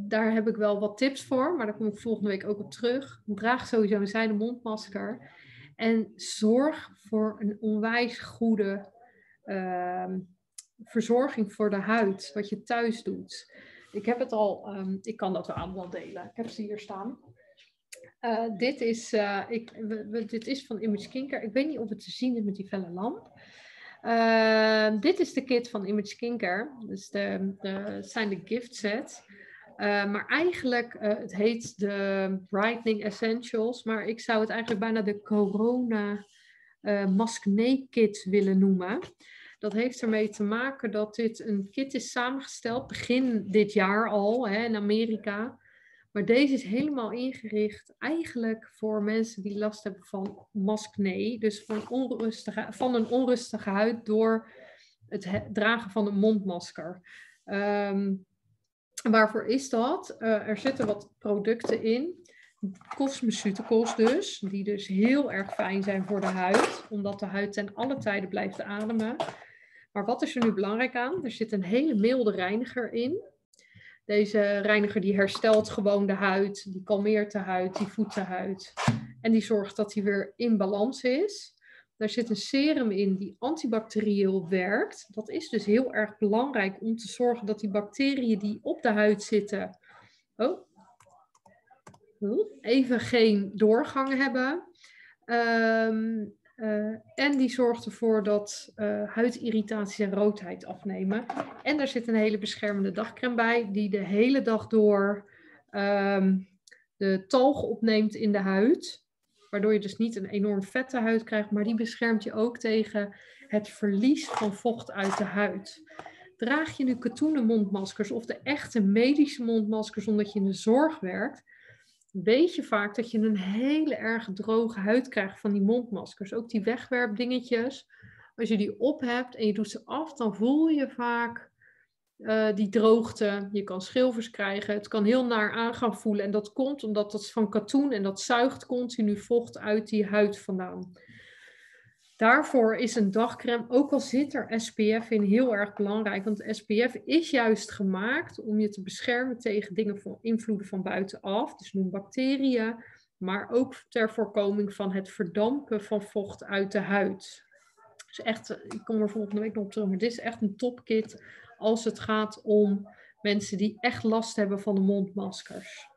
daar heb ik wel wat tips voor, maar daar kom ik volgende week ook op terug. Draag sowieso een zijde mondmasker. En zorg voor een onwijs goede uh, verzorging voor de huid, wat je thuis doet. Ik heb het al, um, ik kan dat wel allemaal delen. Ik heb ze hier staan. Uh, dit, is, uh, ik, dit is van Image Skincare. Ik weet niet of het te zien is met die felle lamp. Ehm, dit is de kit van Image Skincare. Dus de, de, zijn de gift sets. Uh, maar eigenlijk, het heet de Brightening Essentials. Maar ik zou het eigenlijk bijna de Corona Maskne Kit willen noemen. Dat heeft ermee te maken dat dit een kit is samengesteld begin dit jaar al hè, in Amerika. Maar deze is helemaal ingericht eigenlijk voor mensen die last hebben van maskne. Dus van, onrustige, van een onrustige huid door het dragen van een mondmasker. Um, waarvoor is dat? Uh, er zitten wat producten in. Cosmeceuticals dus, die dus heel erg fijn zijn voor de huid, omdat de huid ten alle tijden blijft ademen. Maar wat is er nu belangrijk aan? Er zit een hele milde reiniger in. Deze reiniger die herstelt gewoon de huid, die kalmeert de huid, die voedt de huid. En die zorgt dat hij weer in balans is. Daar zit een serum in die antibacterieel werkt. Dat is dus heel erg belangrijk om te zorgen dat die bacteriën die op de huid zitten, oh, even geen doorgang hebben. Um, uh, en die zorgt ervoor dat uh, huidirritatie en roodheid afnemen. En daar zit een hele beschermende dagcreme bij, die de hele dag door um, de talg opneemt in de huid. Waardoor je dus niet een enorm vette huid krijgt, maar die beschermt je ook tegen het verlies van vocht uit de huid. Draag je nu katoenen mondmaskers of de echte medische mondmaskers omdat je in de zorg werkt, weet je vaak dat je een hele erg droge huid krijgt van die mondmaskers. Ook die wegwerpdingetjes. Als je die op hebt en je doet ze af, dan voel je vaak uh, die droogte. Je kan schilfers krijgen. Het kan heel naar aan gaan voelen. En dat komt omdat dat is van katoen en dat zuigt continu vocht uit die huid vandaan. Daarvoor is een dagcreme, ook al zit er SPF in, heel erg belangrijk. Want SPF is juist gemaakt om je te beschermen tegen dingen van invloeden van buitenaf. Dus noem bacteriën, maar ook ter voorkoming van het verdampen van vocht uit de huid. Dus echt, ik kom er volgende week nog op terug, maar dit is echt een topkit als het gaat om mensen die echt last hebben van de mondmaskers.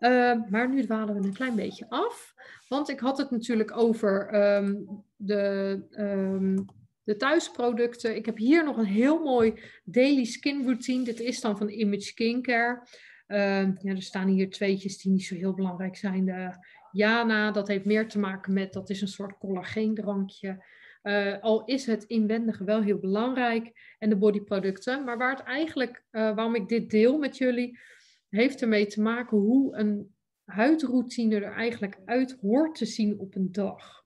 Uh, maar nu dwalen we een klein beetje af. Want ik had het natuurlijk over um, de, um, de thuisproducten. Ik heb hier nog een heel mooi daily skin routine. Dit is dan van Image Skincare. Uh, ja, er staan hier tweetjes die niet zo heel belangrijk zijn. De Jana, dat heeft meer te maken met, dat is een soort collageendrankje. Uh, al is het inwendige wel heel belangrijk en de bodyproducten. Maar waar het eigenlijk, uh, waarom ik dit deel met jullie, heeft ermee te maken hoe een huidroutine er eigenlijk uit hoort te zien op een dag.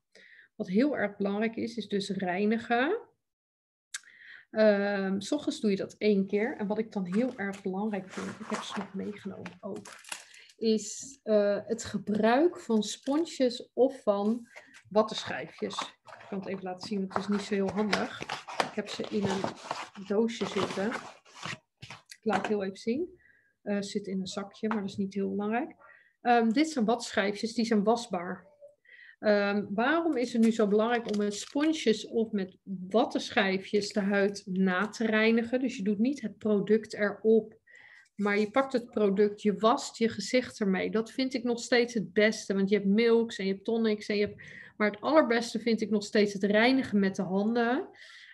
Wat heel erg belangrijk is, is dus reinigen. Um, ochtends doe je dat één keer. En wat ik dan heel erg belangrijk vind, ik heb ze nog meegenomen ook, is uh, het gebruik van sponsjes of van wattenschijfjes. Ik kan het even laten zien, want het is niet zo heel handig. Ik heb ze in een doosje zitten. Ik laat het heel even zien. Uh, zit in een zakje, maar dat is niet heel belangrijk. Um, dit zijn watschijfjes, die zijn wasbaar. Um, waarom is het nu zo belangrijk om met sponsjes of met wattenschijfjes de huid na te reinigen? Dus je doet niet het product erop, maar je pakt het product, je wast je gezicht ermee. Dat vind ik nog steeds het beste, want je hebt milks en je hebt tonics en je hebt... Maar het allerbeste vind ik nog steeds het reinigen met de handen.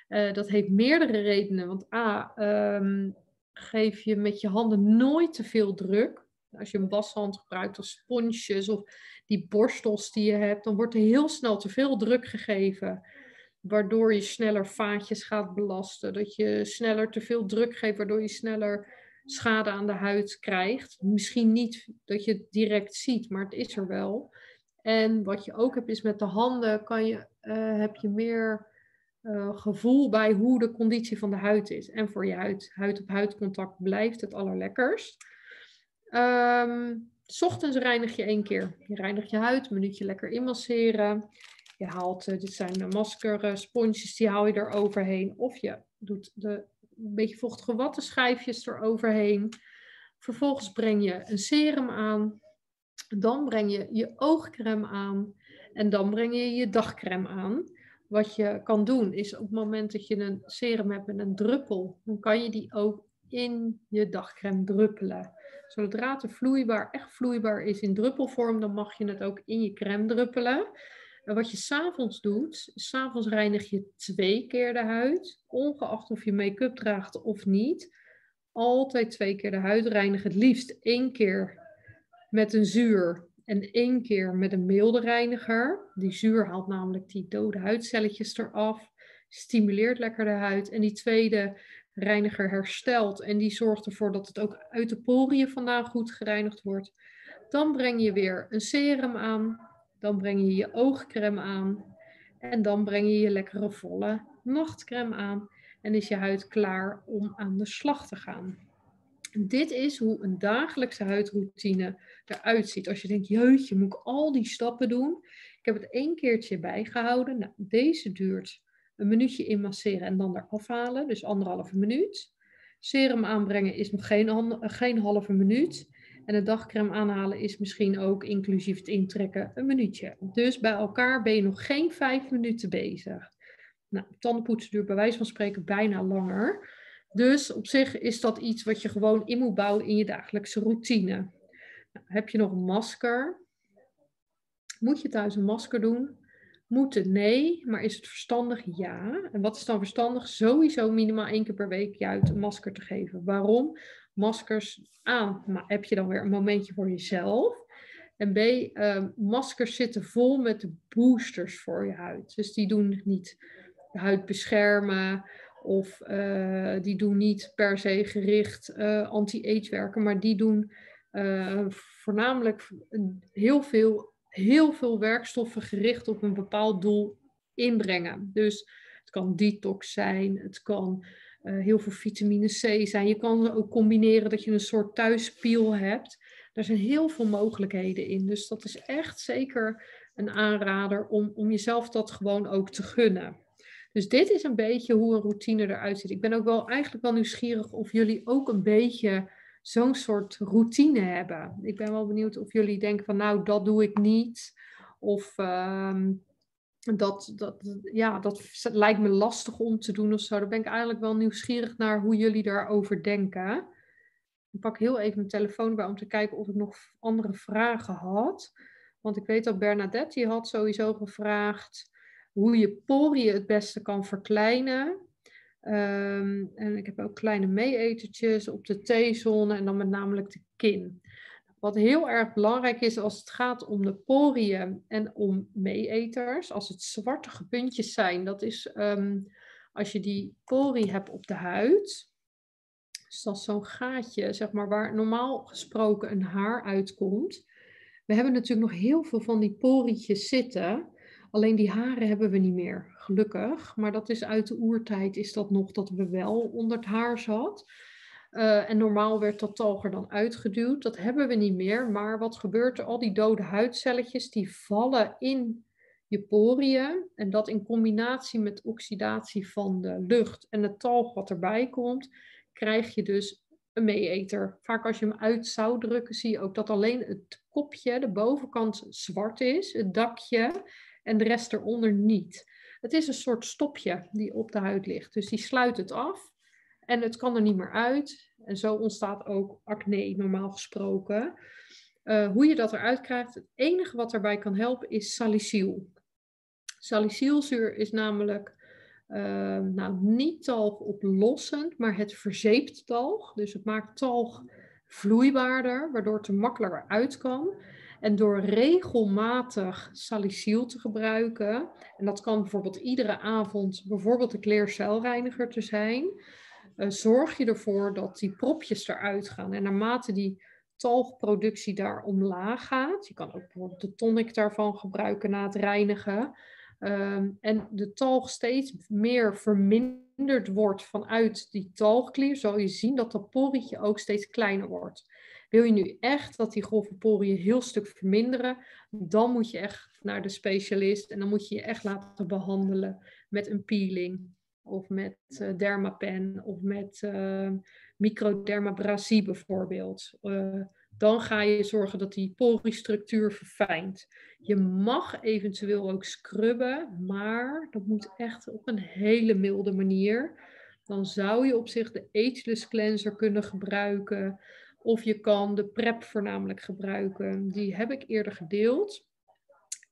Uh, dat heeft meerdere redenen. Want A, um, geef je met je handen nooit te veel druk. Als je een washand gebruikt of sponsjes of die borstels die je hebt, dan wordt er heel snel te veel druk gegeven. Waardoor je sneller vaatjes gaat belasten. Dat je sneller te veel druk geeft, waardoor je sneller schade aan de huid krijgt. Misschien niet dat je het direct ziet, maar het is er wel. En wat je ook hebt is met de handen kan je, uh, heb je meer uh, gevoel bij hoe de conditie van de huid is. En voor je huid, huid-op-huid contact blijft het allerlekkerst. Um, s ochtends reinig je één keer. Je reinigt je huid, een minuutje lekker inmasseren. Je haalt, uh, dit zijn de masker, sponsjes, die haal je er overheen. Of je doet de een beetje vochtige wattenschijfjes eroverheen. Vervolgens breng je een serum aan. Dan breng je je oogcrème aan. En dan breng je je dagcrème aan. Wat je kan doen is op het moment dat je een serum hebt met een druppel, dan kan je die ook in je dagcrème druppelen. Zodra het vloeibaar, echt vloeibaar is in druppelvorm, dan mag je het ook in je crème druppelen. wat je s'avonds doet, s'avonds reinig je twee keer de huid, ongeacht of je make-up draagt of niet. Altijd twee keer de huid reinigen. Het liefst één keer met een zuur en één keer met een milde reiniger. Die zuur haalt namelijk die dode huidcelletjes eraf, stimuleert lekker de huid. En die tweede reiniger herstelt en die zorgt ervoor dat het ook uit de poriën vandaan goed gereinigd wordt. Dan breng je weer een serum aan, dan breng je je oogcrème aan en dan breng je je lekkere volle nachtcrème aan en is je huid klaar om aan de slag te gaan. Dit is hoe een dagelijkse huidroutine eruit ziet. Als je denkt, jeetje, moet ik al die stappen doen? Ik heb het één keertje bijgehouden. Nou, deze duurt een minuutje inmasseren en dan eraf halen, dus anderhalve minuut. Serum aanbrengen is nog geen, geen halve minuut. En de dagcreme aanhalen is misschien ook inclusief het intrekken een minuutje. Dus bij elkaar ben je nog geen vijf minuten bezig. Nou, tandenpoetsen duurt bij wijze van spreken bijna langer. Dus op zich is dat iets wat je gewoon in moet bouwen in je dagelijkse routine. Heb je nog een masker? Moet je thuis een masker doen? Moeten nee, maar is het verstandig? Ja. En wat is dan verstandig? Sowieso minimaal één keer per week je uit een masker te geven. Waarom? Maskers aan, maar heb je dan weer een momentje voor jezelf? En B, uh, maskers zitten vol met boosters voor je huid. Dus die doen niet de huid beschermen of uh, die doen niet per se gericht uh, anti-age werken, maar die doen uh, voornamelijk heel veel, heel veel werkstoffen gericht op een bepaald doel inbrengen. Dus het kan detox zijn, het kan heel veel vitamine C zijn. Je kan ook combineren dat je een soort thuispiel hebt. Er zijn heel veel mogelijkheden in. Dus dat is echt zeker een aanrader om, om jezelf dat gewoon ook te gunnen. Dus dit is een beetje hoe een routine eruit ziet. Ik ben ook wel eigenlijk wel nieuwsgierig of jullie ook een beetje zo'n soort routine hebben. Ik ben wel benieuwd of jullie denken van nou, dat doe ik niet. Of uh, dat, dat, ja, dat lijkt me lastig om te doen of zo. Daar ben ik eigenlijk wel nieuwsgierig naar hoe jullie daarover denken. Ik pak heel even mijn telefoon bij om te kijken of ik nog andere vragen had. Want ik weet dat Bernadette die had sowieso gevraagd hoe je poriën het beste kan verkleinen. Ehm, en ik heb ook kleine meeetertjes op de T-zone en dan met name de kin. Wat heel erg belangrijk is als het gaat om de poriën en om meeeters, als het zwarte puntjes zijn, dat is um, als je die porie hebt op de huid. Dus dat is zo'n gaatje, zeg maar, waar normaal gesproken een haar uitkomt. We hebben natuurlijk nog heel veel van die porietjes zitten. Alleen die haren hebben we niet meer, gelukkig. Maar dat is uit de oertijd is dat nog dat we wel onder het haar zat. Uh, en normaal werd dat talger dan uitgeduwd. Dat hebben we niet meer. Maar wat gebeurt er? Al die dode huidcelletjes die vallen in je poriën. En dat in combinatie met oxidatie van de lucht en het talg wat erbij komt, krijg je dus een meeeter. Vaak als je hem uit zou drukken, zie je ook dat alleen het kopje, de bovenkant, zwart is. Het dakje en de rest eronder niet. Het is een soort stopje die op de huid ligt. Dus die sluit het af en het kan er niet meer uit. En zo ontstaat ook acne, normaal gesproken. Uh, hoe je dat eruit krijgt, het enige wat daarbij kan helpen is salicyl. Salicylzuur is namelijk uh, nou, niet talgoplossend, maar het verzeept talg. Dus het maakt talg vloeibaarder, waardoor het er makkelijker uit kan. En door regelmatig salicyl te gebruiken, en dat kan bijvoorbeeld iedere avond bijvoorbeeld de kleercelreiniger te zijn, uh, zorg je ervoor dat die propjes eruit gaan. En naarmate die talgproductie daar omlaag gaat, je kan ook bijvoorbeeld de tonic daarvan gebruiken na het reinigen, um, en de talg steeds meer verminderd wordt vanuit die talgklier, zal je zien dat dat porietje ook steeds kleiner wordt. Wil je nu echt dat die grove poriën heel stuk verminderen, dan moet je echt naar de specialist en dan moet je je echt laten behandelen met een peeling of met uh, dermapen of met uh, microdermabrasie bijvoorbeeld. Uh, dan ga je zorgen dat die poriestructuur verfijnt. Je mag eventueel ook scrubben, maar dat moet echt op een hele milde manier. Dan zou je op zich de Ageless Cleanser kunnen gebruiken. Of je kan de PrEP voornamelijk gebruiken. Die heb ik eerder gedeeld.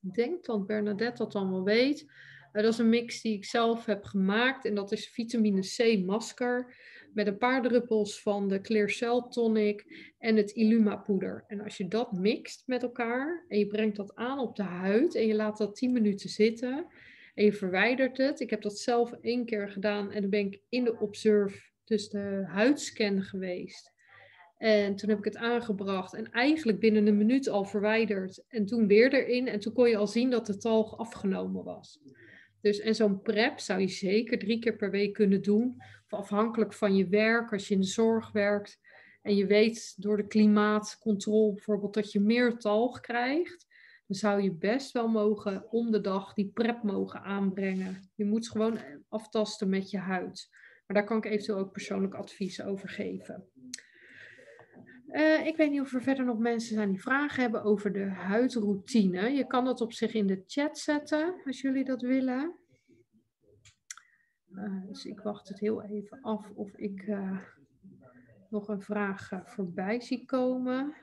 Ik denk dat Bernadette dat allemaal weet. Uh, dat is een mix die ik zelf heb gemaakt. En dat is vitamine C masker. Met een paar druppels van de Clear Cell Tonic en het Illuma poeder. En als je dat mixt met elkaar en je brengt dat aan op de huid en je laat dat 10 minuten zitten en je verwijdert het. Ik heb dat zelf één keer gedaan en dan ben ik in de Observe, dus de huidscan geweest. En toen heb ik het aangebracht en eigenlijk binnen een minuut al verwijderd. En toen weer erin. En toen kon je al zien dat de talg afgenomen was. Dus, en zo'n prep zou je zeker drie keer per week kunnen doen. Of afhankelijk van je werk, als je in de zorg werkt. En je weet door de klimaatcontrole bijvoorbeeld dat je meer talg krijgt. Dan zou je best wel mogen om de dag die prep mogen aanbrengen. Je moet gewoon aftasten met je huid. Maar daar kan ik eventueel ook persoonlijk advies over geven. Uh, ik weet niet of er verder nog mensen zijn die vragen hebben over de huidroutine. Je kan dat op zich in de chat zetten, als jullie dat willen. Uh, dus ik wacht het heel even af of ik uh, nog een vraag voorbij zie komen.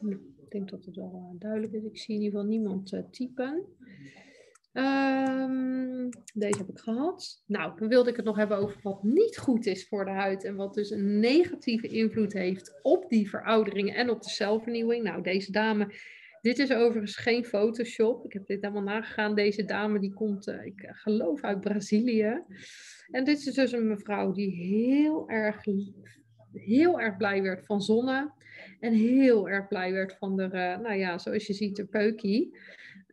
Ik denk dat het wel duidelijk is. Ik zie in ieder geval niemand typen. Um, deze heb ik gehad. Nou, dan wilde ik het nog hebben over wat niet goed is voor de huid en wat dus een negatieve invloed heeft op die veroudering en op de celvernieuwing. Nou, deze dame, dit is overigens geen Photoshop. Ik heb dit helemaal nagegaan. Deze dame die komt, uh, ik geloof, uit Brazilië. En dit is dus een mevrouw die heel erg, heel erg blij werd van zonne. En heel erg blij werd van de, uh, nou ja, zoals je ziet, de peukie.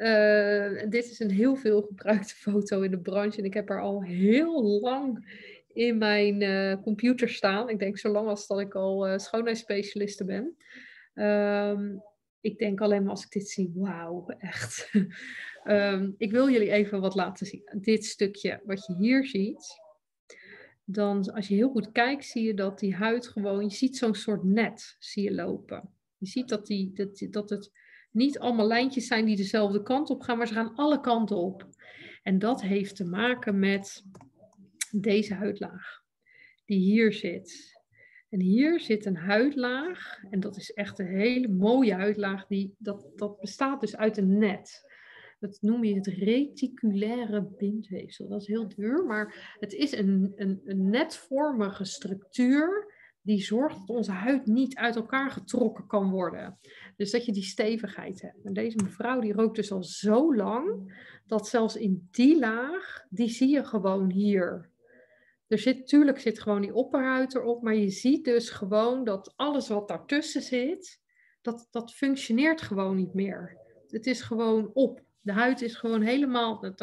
Uh, dit is een heel veel gebruikte <laughs> foto in de branche en ik heb haar al heel lang in mijn uh, computer staan. Ik denk zo lang als dat ik al uh, schoonheidsspecialiste ben. Um, ik denk alleen maar als ik dit zie, wauw, echt. um, <laughs> ik wil jullie even wat laten zien. Dit stukje wat je hier ziet. Dan als je heel goed kijkt, zie je dat die huid gewoon, je ziet zo'n soort net, zie lopen. Je ziet dat, die, dat, dat het niet allemaal lijntjes zijn die dezelfde kant op gaan, maar ze gaan alle kanten op. En dat heeft te maken met deze huidlaag, die hier zit. En hier zit een huidlaag, en dat is echt een hele mooie huidlaag, die, dat, dat bestaat dus uit een net. Dat noem je het reticulaire bindweefsel. Dat is heel duur, maar het is een, een, een netvormige structuur die zorgt dat onze huid niet uit elkaar getrokken kan worden. Dus dat je die stevigheid hebt. En deze mevrouw die rookt dus al zo lang, dat zelfs in die laag, die zie je gewoon hier. Er zit, tuurlijk zit gewoon die opperhuid erop, maar je ziet dus gewoon dat alles wat daartussen zit, dat, dat functioneert gewoon niet meer. Het is gewoon op. De huid is gewoon helemaal.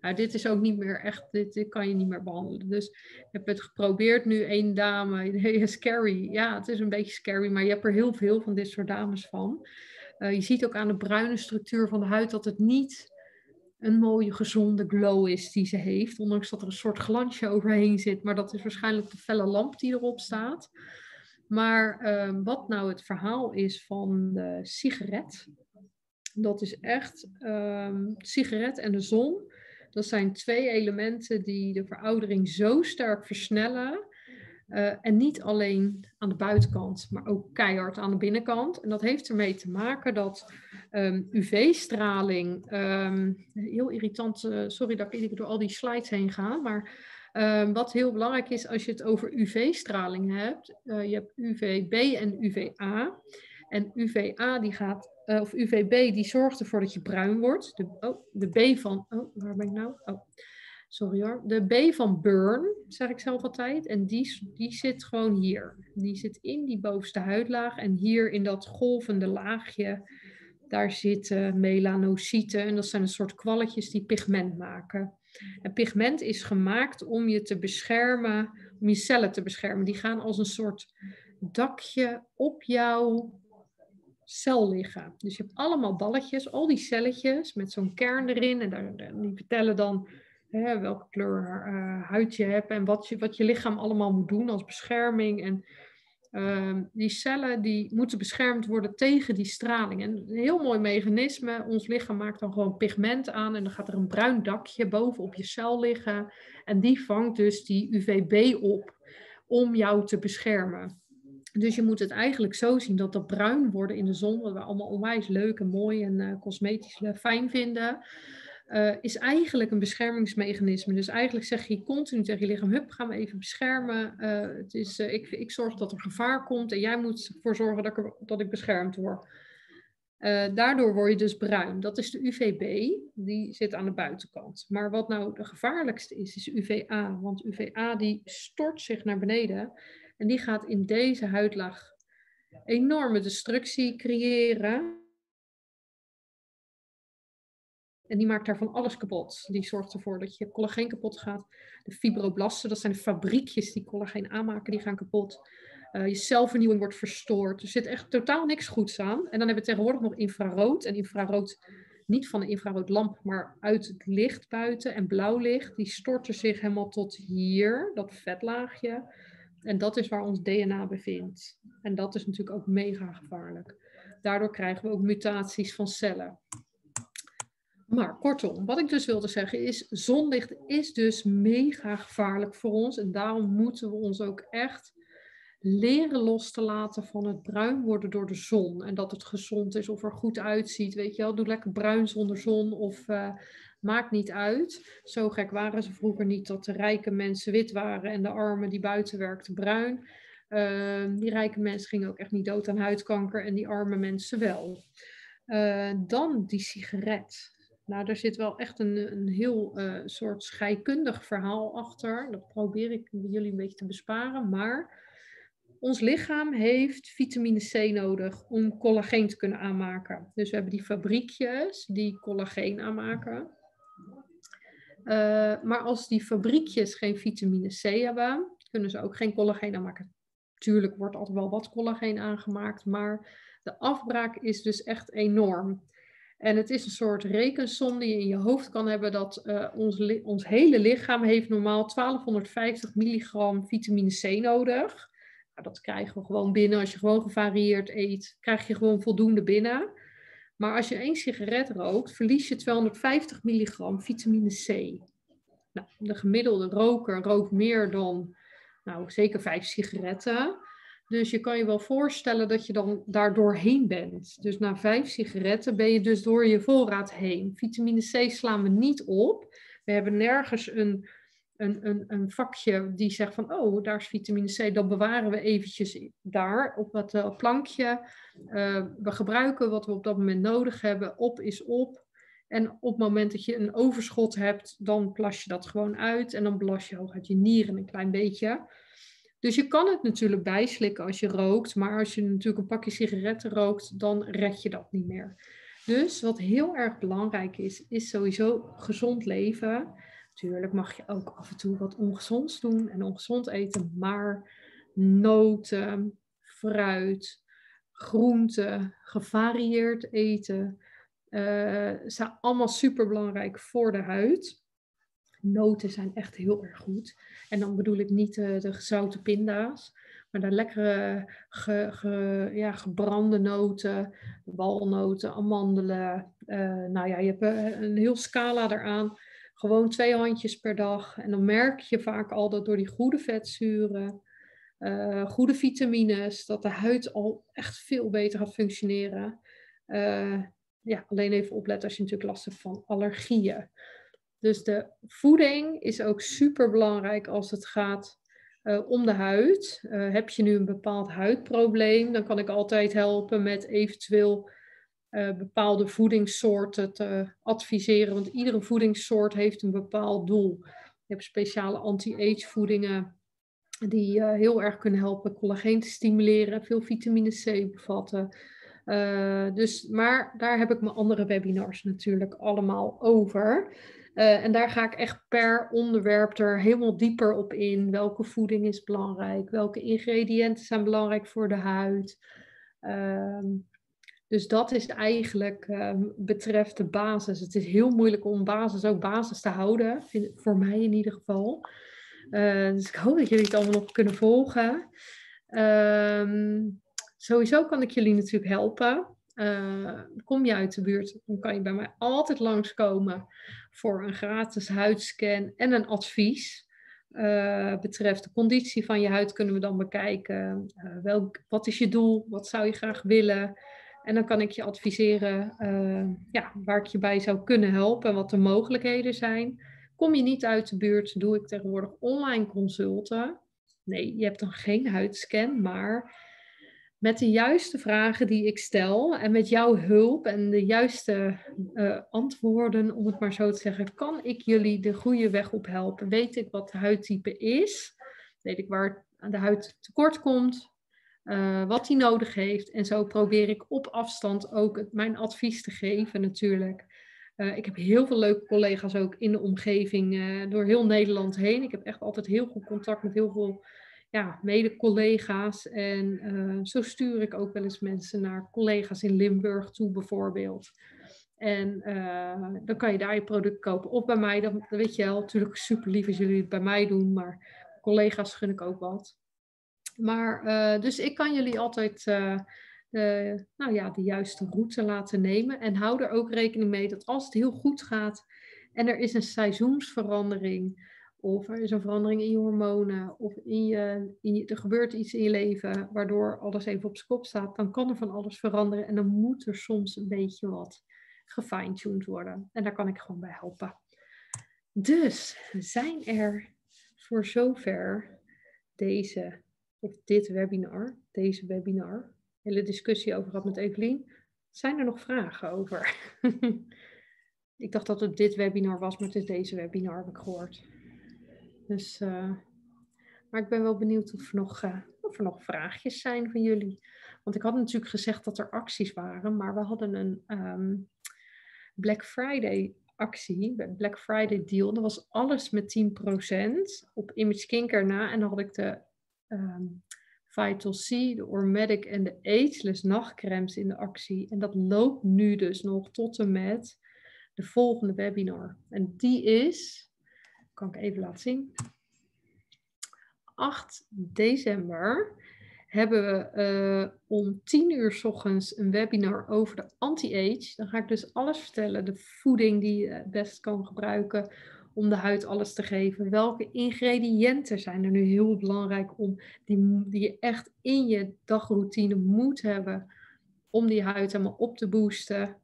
Nou, dit is ook niet meer echt. Dit, kan je niet meer behandelen. Dus ik heb het geprobeerd nu. één dame. <laughs> Scary. Ja, het is een beetje scary. Maar je hebt er heel veel van dit soort dames van. Uh, je ziet ook aan de bruine structuur van de huid dat het niet een mooie, gezonde glow is die ze heeft. Ondanks dat er een soort glansje overheen zit. Maar dat is waarschijnlijk de felle lamp die erop staat. Maar uh, wat nou het verhaal is van de sigaret dat is echt um, sigaret en de zon. Dat zijn twee elementen die de veroudering zo sterk versnellen. Uh, en niet alleen aan de buitenkant, maar ook keihard aan de binnenkant. En dat heeft ermee te maken dat um, UV-straling, um, heel irritant, uh, sorry dat ik door al die slides heen ga, maar wat heel belangrijk is als je het over UV-straling hebt, uh, je hebt UVB en UVA. En UVA die gaat uh, of UVB, die zorgt ervoor dat je bruin wordt. De, oh, de B van, oh, waar ben ik nou? Oh, sorry hoor. De B van burn, zeg ik zelf altijd. En die, die zit gewoon hier. Die zit in die bovenste huidlaag. En hier in dat golvende laagje, daar zitten melanocyten. En dat zijn een soort kwalletjes die pigment maken. En pigment is gemaakt om je te beschermen, om je cellen te beschermen. Die gaan als een soort dakje op jouw cel liggen. Dus je hebt allemaal balletjes, al die celletjes met zo'n kern erin. En daar, die vertellen dan hè, welke kleur uh, huid je hebt en wat je, wat je lichaam allemaal moet doen als bescherming. En uh, die cellen die moeten beschermd worden tegen die straling. En een heel mooi mechanisme. Ons lichaam maakt dan gewoon pigment aan en dan gaat er een bruin dakje bovenop je cel liggen. En die vangt dus die UVB op om jou te beschermen. Dus je moet het eigenlijk zo zien dat dat bruin worden in de zon, wat we allemaal onwijs leuk en mooi en uh, cosmetisch fijn vinden, uh, is eigenlijk een beschermingsmechanisme. Dus eigenlijk zeg je continu tegen je lichaam, hup, ga me even beschermen. Het is, ik, ik zorg dat er gevaar komt en jij moet ervoor zorgen dat ik, dat ik beschermd word. daardoor word je dus bruin. Dat is de UVB, die zit aan de buitenkant. Maar wat nou de gevaarlijkste is, is UVA. Want UVA die stort zich naar beneden en die gaat in deze huidlaag enorme destructie creëren. En die maakt daarvan alles kapot. Die zorgt ervoor dat je collageen kapot gaat. De fibroblasten, dat zijn de fabriekjes die collageen aanmaken, die gaan kapot. Uh, je celvernieuwing wordt verstoord. Er zit echt totaal niks goeds aan. En dan hebben we tegenwoordig nog infrarood. En infrarood, niet van een infraroodlamp, maar uit het licht buiten. En blauw licht, die storten zich helemaal tot hier, dat vetlaagje. En dat is waar ons DNA bevindt. En dat is natuurlijk ook mega gevaarlijk. Daardoor krijgen we ook mutaties van cellen. Maar kortom, wat ik dus wilde zeggen is, zonlicht is dus mega gevaarlijk voor ons. En daarom moeten we ons ook echt leren los te laten van het bruin worden door de zon. En dat het gezond is of er goed uitziet. Weet je wel, doe lekker bruin zonder zon of uh, maakt niet uit. Zo gek waren ze vroeger niet dat de rijke mensen wit waren en de armen die buiten werkten bruin. Uh, die rijke mensen gingen ook echt niet dood aan huidkanker en die arme mensen wel. Uh, dan die sigaret. Nou, daar zit wel echt een, een heel uh, soort scheikundig verhaal achter. Dat probeer ik jullie een beetje te besparen. Maar ons lichaam heeft vitamine C nodig om collageen te kunnen aanmaken. Dus we hebben die fabriekjes die collageen aanmaken. Uh, maar als die fabriekjes geen vitamine C hebben, kunnen ze ook geen collageen aanmaken. Tuurlijk wordt altijd wel wat collageen aangemaakt, maar de afbraak is dus echt enorm. En het is een soort rekensom die je in je hoofd kan hebben dat uh, ons, ons hele lichaam heeft normaal 1250 milligram vitamine C nodig. Nou, dat krijgen we gewoon binnen. Als je gewoon gevarieerd eet, krijg je gewoon voldoende binnen. Maar als je één sigaret rookt, verlies je 250 milligram vitamine C. Nou, de gemiddelde roker rookt meer dan, nou, zeker vijf sigaretten. Dus je kan je wel voorstellen dat je dan daar doorheen bent. Dus na vijf sigaretten ben je dus door je voorraad heen. Vitamine C slaan we niet op. We hebben nergens een een, een, een vakje die zegt van, oh, daar is vitamine C, dat bewaren we eventjes daar op het uh, plankje. Uh, we gebruiken wat we op dat moment nodig hebben, op is op. En op het moment dat je een overschot hebt, dan plas je dat gewoon uit en dan belast je uit je nieren een klein beetje. Dus je kan het natuurlijk bijslikken als je rookt, maar als je natuurlijk een pakje sigaretten rookt, dan red je dat niet meer. Dus wat heel erg belangrijk is, is sowieso gezond leven. Natuurlijk mag je ook af en toe wat ongezonds doen en ongezond eten, maar noten, fruit, groenten, gevarieerd eten uh, zijn allemaal super belangrijk voor de huid. Noten zijn echt heel erg goed. En dan bedoel ik niet uh, de gezouten pinda's, maar de lekkere ja, gebrande noten, walnoten, amandelen. Uh, nou ja, je hebt een heel scala eraan. Gewoon twee handjes per dag. En dan merk je vaak al dat door die goede vetzuren, uh, goede vitamines, dat de huid al echt veel beter gaat functioneren. Uh, ja, alleen even opletten als je natuurlijk last hebt van allergieën. Dus de voeding is ook super belangrijk als het gaat uh, om de huid. heb je nu een bepaald huidprobleem, dan kan ik altijd helpen met eventueel uh, bepaalde voedingssoorten te adviseren. Want iedere voedingssoort heeft een bepaald doel. Je hebt speciale anti-age voedingen die uh, heel erg kunnen helpen collageen te stimuleren, veel vitamine C bevatten. Uh, dus, maar daar heb ik mijn andere webinars natuurlijk allemaal over. en daar ga ik echt per onderwerp er helemaal dieper op in. Welke voeding is belangrijk? Welke ingrediënten zijn belangrijk voor de huid? Ehm, dus dat is eigenlijk uh, betreft de basis. Het is heel moeilijk om basis ook basis te houden, voor mij in ieder geval. Uh, dus ik hoop dat jullie het allemaal nog kunnen volgen. Uh, sowieso kan ik jullie natuurlijk helpen. Uh, kom je uit de buurt, dan kan je bij mij altijd langskomen voor een gratis huidscan en een advies. eh, betreft. De conditie van je huid kunnen we dan bekijken. Uh, welk, wat is je doel? Wat zou je graag willen? En dan kan ik je adviseren uh, ja, waar ik je bij zou kunnen helpen en wat de mogelijkheden zijn. Kom je niet uit de buurt, doe ik tegenwoordig online consulten. Nee, je hebt dan geen huidscan, maar met de juiste vragen die ik stel en met jouw hulp en de juiste uh, antwoorden, om het maar zo te zeggen, kan ik jullie de goede weg op helpen. Weet ik wat de huidtype is, weet ik waar de huid tekort komt, uh, wat hij nodig heeft. En zo probeer ik op afstand ook mijn advies te geven natuurlijk. Uh, ik heb heel veel leuke collega's ook in de omgeving door heel Nederland heen. Ik heb echt altijd heel goed contact met heel veel ja, mede-collega's. En zo stuur ik ook wel eens mensen naar collega's in Limburg toe, bijvoorbeeld. En dan kan je daar je product kopen. Of bij mij, dan, weet je wel, natuurlijk super lief als jullie het bij mij doen, maar collega's gun ik ook wat. Maar, uh, dus ik kan jullie altijd de, nou ja, de juiste route laten nemen. En hou er ook rekening mee dat als het heel goed gaat en er is een seizoensverandering, of er is een verandering in je hormonen, of in je, in je, er gebeurt iets in je leven waardoor alles even op zijn kop staat, dan kan er van alles veranderen en dan moet er soms een beetje wat gefine-tuned worden. En daar kan ik gewoon bij helpen. Dus zijn er voor zover deze of dit webinar, deze webinar, hele discussie over gehad met Evelien. Zijn er nog vragen over? <laughs> ik dacht dat het dit webinar was, maar het is deze webinar, heb ik gehoord. Dus, uh, maar ik ben wel benieuwd of er, nog, uh, of er nog vraagjes zijn van jullie. Want ik had natuurlijk gezegd dat er acties waren, maar we hadden een um, Black Friday actie, Black Friday deal. Dat was alles met 10% op Image Skincare na. En dan had ik de um, Vital C, de Ormedic en de Ageless nachtcremes in de actie. En dat loopt nu dus nog tot en met de volgende webinar. En die is kan ik even laten zien. 8 december hebben we uh, om 10 uur s ochtends een webinar over de anti-age. Dan ga ik dus alles vertellen, de voeding die je het best kan gebruiken om de huid alles te geven. Welke ingrediënten zijn er nu heel belangrijk om, die, die je echt in je dagroutine moet hebben om die huid helemaal op te boosten.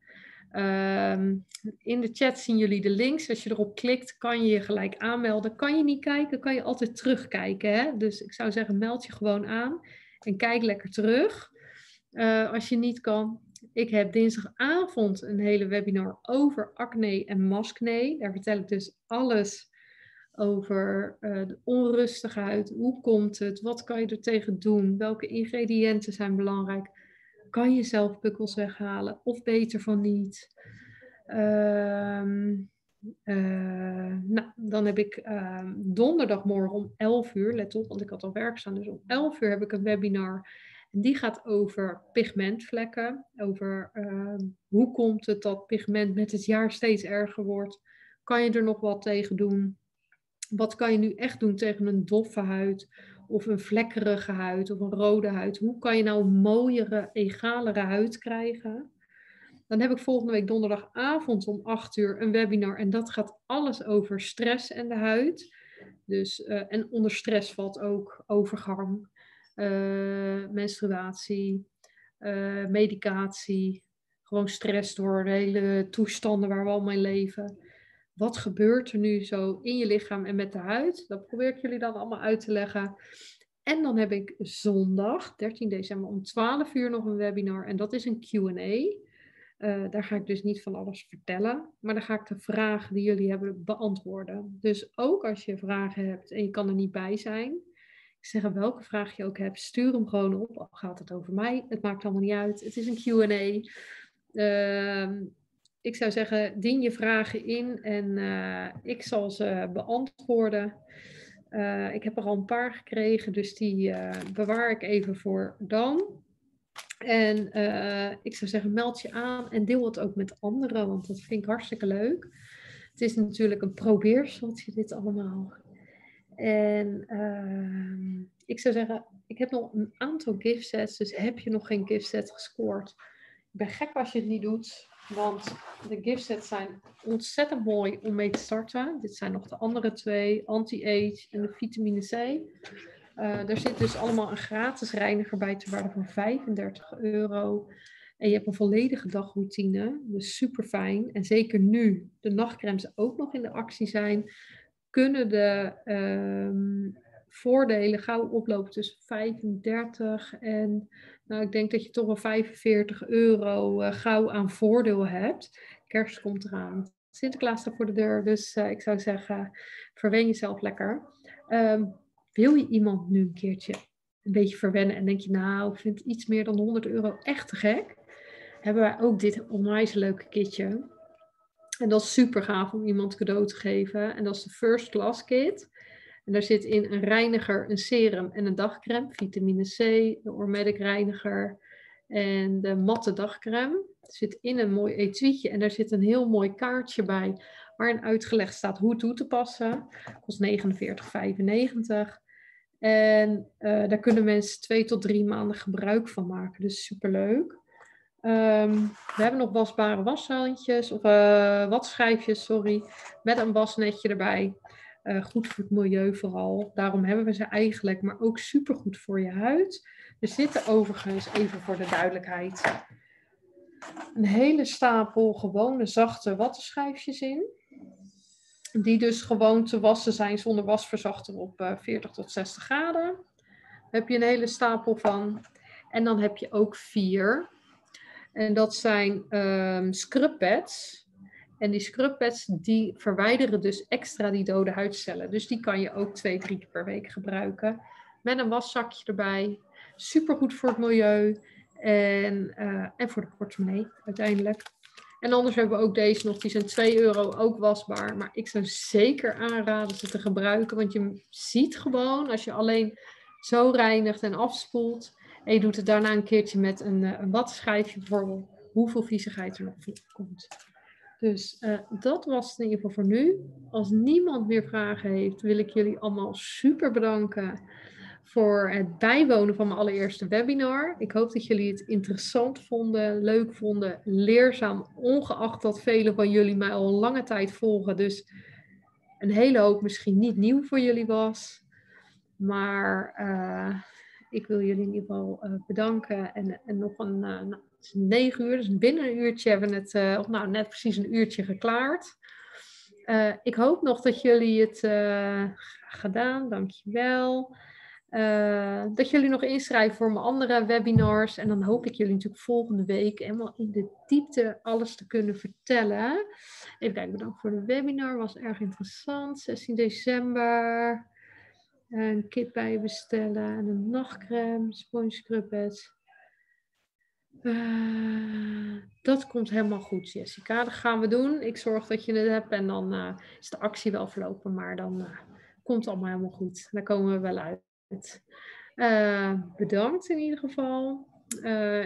Um, in de chat zien jullie de links. Als je erop klikt, kan je je gelijk aanmelden. Kan je niet kijken, kan je altijd terugkijken. Hè? Dus ik zou zeggen, meld je gewoon aan en kijk lekker terug. Uh, als je niet kan. Ik heb dinsdagavond een hele webinar over acne en maskne. Daar vertel ik dus alles over uh, de onrustige huid. Hoe komt het? Wat kan je er tegen doen? Welke ingrediënten zijn belangrijk? kan je zelf pukkels weghalen of beter van niet. Um, uh, nou, dan heb ik uh, donderdagmorgen om 11 uur, let op, want ik had al werk staan, dus om 11 uur heb ik een webinar. En die gaat over pigmentvlekken, over uh, hoe komt het dat pigment met het jaar steeds erger wordt. Kan je er nog wat tegen doen? Wat kan je nu echt doen tegen een doffe huid? of een vlekkerige huid of een rode huid. Hoe kan je nou een mooiere, egalere huid krijgen? Dan heb ik volgende week donderdagavond om 8 uur een webinar en dat gaat alles over stress en de huid. Dus, uh, en onder stress valt ook overgang, menstruatie, uh, medicatie, gewoon stress door de hele toestanden waar we allemaal in leven. Wat gebeurt er nu zo in je lichaam en met de huid? Dat probeer ik jullie dan allemaal uit te leggen. En dan heb ik zondag, 13 december, om 12 uur nog een webinar. En dat is een QA. Uh, daar ga ik dus niet van alles vertellen, maar dan ga ik de vragen die jullie hebben beantwoorden. Dus ook als je vragen hebt en je kan er niet bij zijn, ik zeg welke vraag je ook hebt, stuur hem gewoon op. Al gaat het over mij, het maakt allemaal niet uit. Het is een QA. Uh, ik zou zeggen, dien je vragen in en uh, ik zal ze beantwoorden. Uh, ik heb er al een paar gekregen, dus die uh, bewaar ik even voor dan. En ik zou zeggen, meld je aan en deel het ook met anderen, want dat vind ik hartstikke leuk. Het is natuurlijk een probeerseltje dit allemaal. En ehm, ik zou zeggen, ik heb nog een aantal giftsets, dus heb je nog geen giftset gescoord? Ik ben gek als je het niet doet. Want de giftsets zijn ontzettend mooi om mee te starten. Dit zijn nog de andere twee, anti-age en de vitamine C. Uh, er zit dus allemaal een gratis reiniger bij te waarde van 35 euro. En je hebt een volledige dagroutine, dus super fijn. En zeker nu de nachtcremes ook nog in de actie zijn, kunnen de um, voordelen gauw oplopen tussen 35 en, nou ik denk dat je toch wel 45 euro uh, gauw aan voordeel hebt. Kerst komt eraan. Sinterklaas staat voor de deur, dus uh, ik zou zeggen, verwen jezelf lekker. Um, wil je iemand nu een keertje een beetje verwennen en denk je, nou, ik vind iets meer dan 100 euro echt te gek? Hebben wij ook dit onwijs leuke kitje. En dat is super gaaf om iemand cadeau te geven. En dat is de First Class Kit. En daar zit in een reiniger, een serum en een dagcreme. Vitamine C, de Ormedic reiniger en de matte dagcreme. Zit in een mooi etuietje en daar zit een heel mooi kaartje bij waarin uitgelegd staat hoe toe te passen. Kost 49,95. En uh, daar kunnen mensen twee tot drie maanden gebruik van maken. Dus superleuk. Um, we hebben nog wasbare washandjes, of uh, watschijfjes, sorry, met een wasnetje erbij. Uh, goed voor het milieu vooral. Daarom hebben we ze eigenlijk, maar ook supergoed voor je huid. Er zitten overigens, even voor de duidelijkheid, een hele stapel gewone zachte wattenschijfjes in. Die dus gewoon te wassen zijn zonder wasverzachter op uh, 40 tot 60 graden. Daar heb je een hele stapel van. En dan heb je ook vier. En dat zijn um, scrub pads. En die scrub pads die verwijderen dus extra die dode huidcellen. Dus die kan je ook twee, drie keer per week gebruiken. Met een waszakje erbij. Supergoed voor het milieu. En, uh, en voor de portemonnee uiteindelijk. En anders hebben we ook deze nog. Die zijn 2 euro ook wasbaar. Maar ik zou zeker aanraden ze te gebruiken. Want je ziet gewoon als je alleen zo reinigt en afspoelt. En je doet het daarna een keertje met een, eh, een watschijfje bijvoorbeeld. Hoeveel viezigheid er nog komt. Dus uh, dat was het in ieder geval voor nu. Als niemand meer vragen heeft, wil ik jullie allemaal super bedanken voor het bijwonen van mijn allereerste webinar. Ik hoop dat jullie het interessant vonden, leuk vonden, leerzaam, ongeacht dat velen van jullie mij al een lange tijd volgen. Dus een hele hoop misschien niet nieuw voor jullie was. Maar uh, ik wil jullie in ieder geval uh, bedanken. En, nog een, uh, nou, het is negen uur, dus binnen een uurtje hebben we het, uh, of nou net precies een uurtje geklaard. ik hoop nog dat jullie het gedaan, dankjewel. Dat jullie nog inschrijven voor mijn andere webinars. En dan hoop ik jullie natuurlijk volgende week helemaal in de diepte alles te kunnen vertellen. Even kijken, bedankt voor de webinar. Was erg interessant. 16 december. Een kit bij bestellen. En een nachtcreme, sponge. Uh, dat komt helemaal goed, Jessica. Dat gaan we doen. Ik zorg dat je het hebt en dan uh, is de actie wel verlopen. Maar dan uh, komt het allemaal helemaal goed. Daar komen we wel uit. bedankt in ieder geval.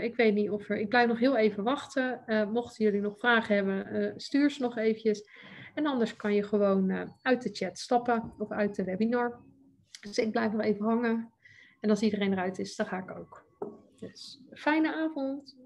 ik weet niet of er. Ik blijf nog heel even wachten. mochten jullie nog vragen hebben, stuur ze nog eventjes. En anders kan je gewoon uit de chat stappen of uit de webinar. Dus ik blijf nog even hangen. En als iedereen eruit is, dan ga ik ook. Dus fijne avond.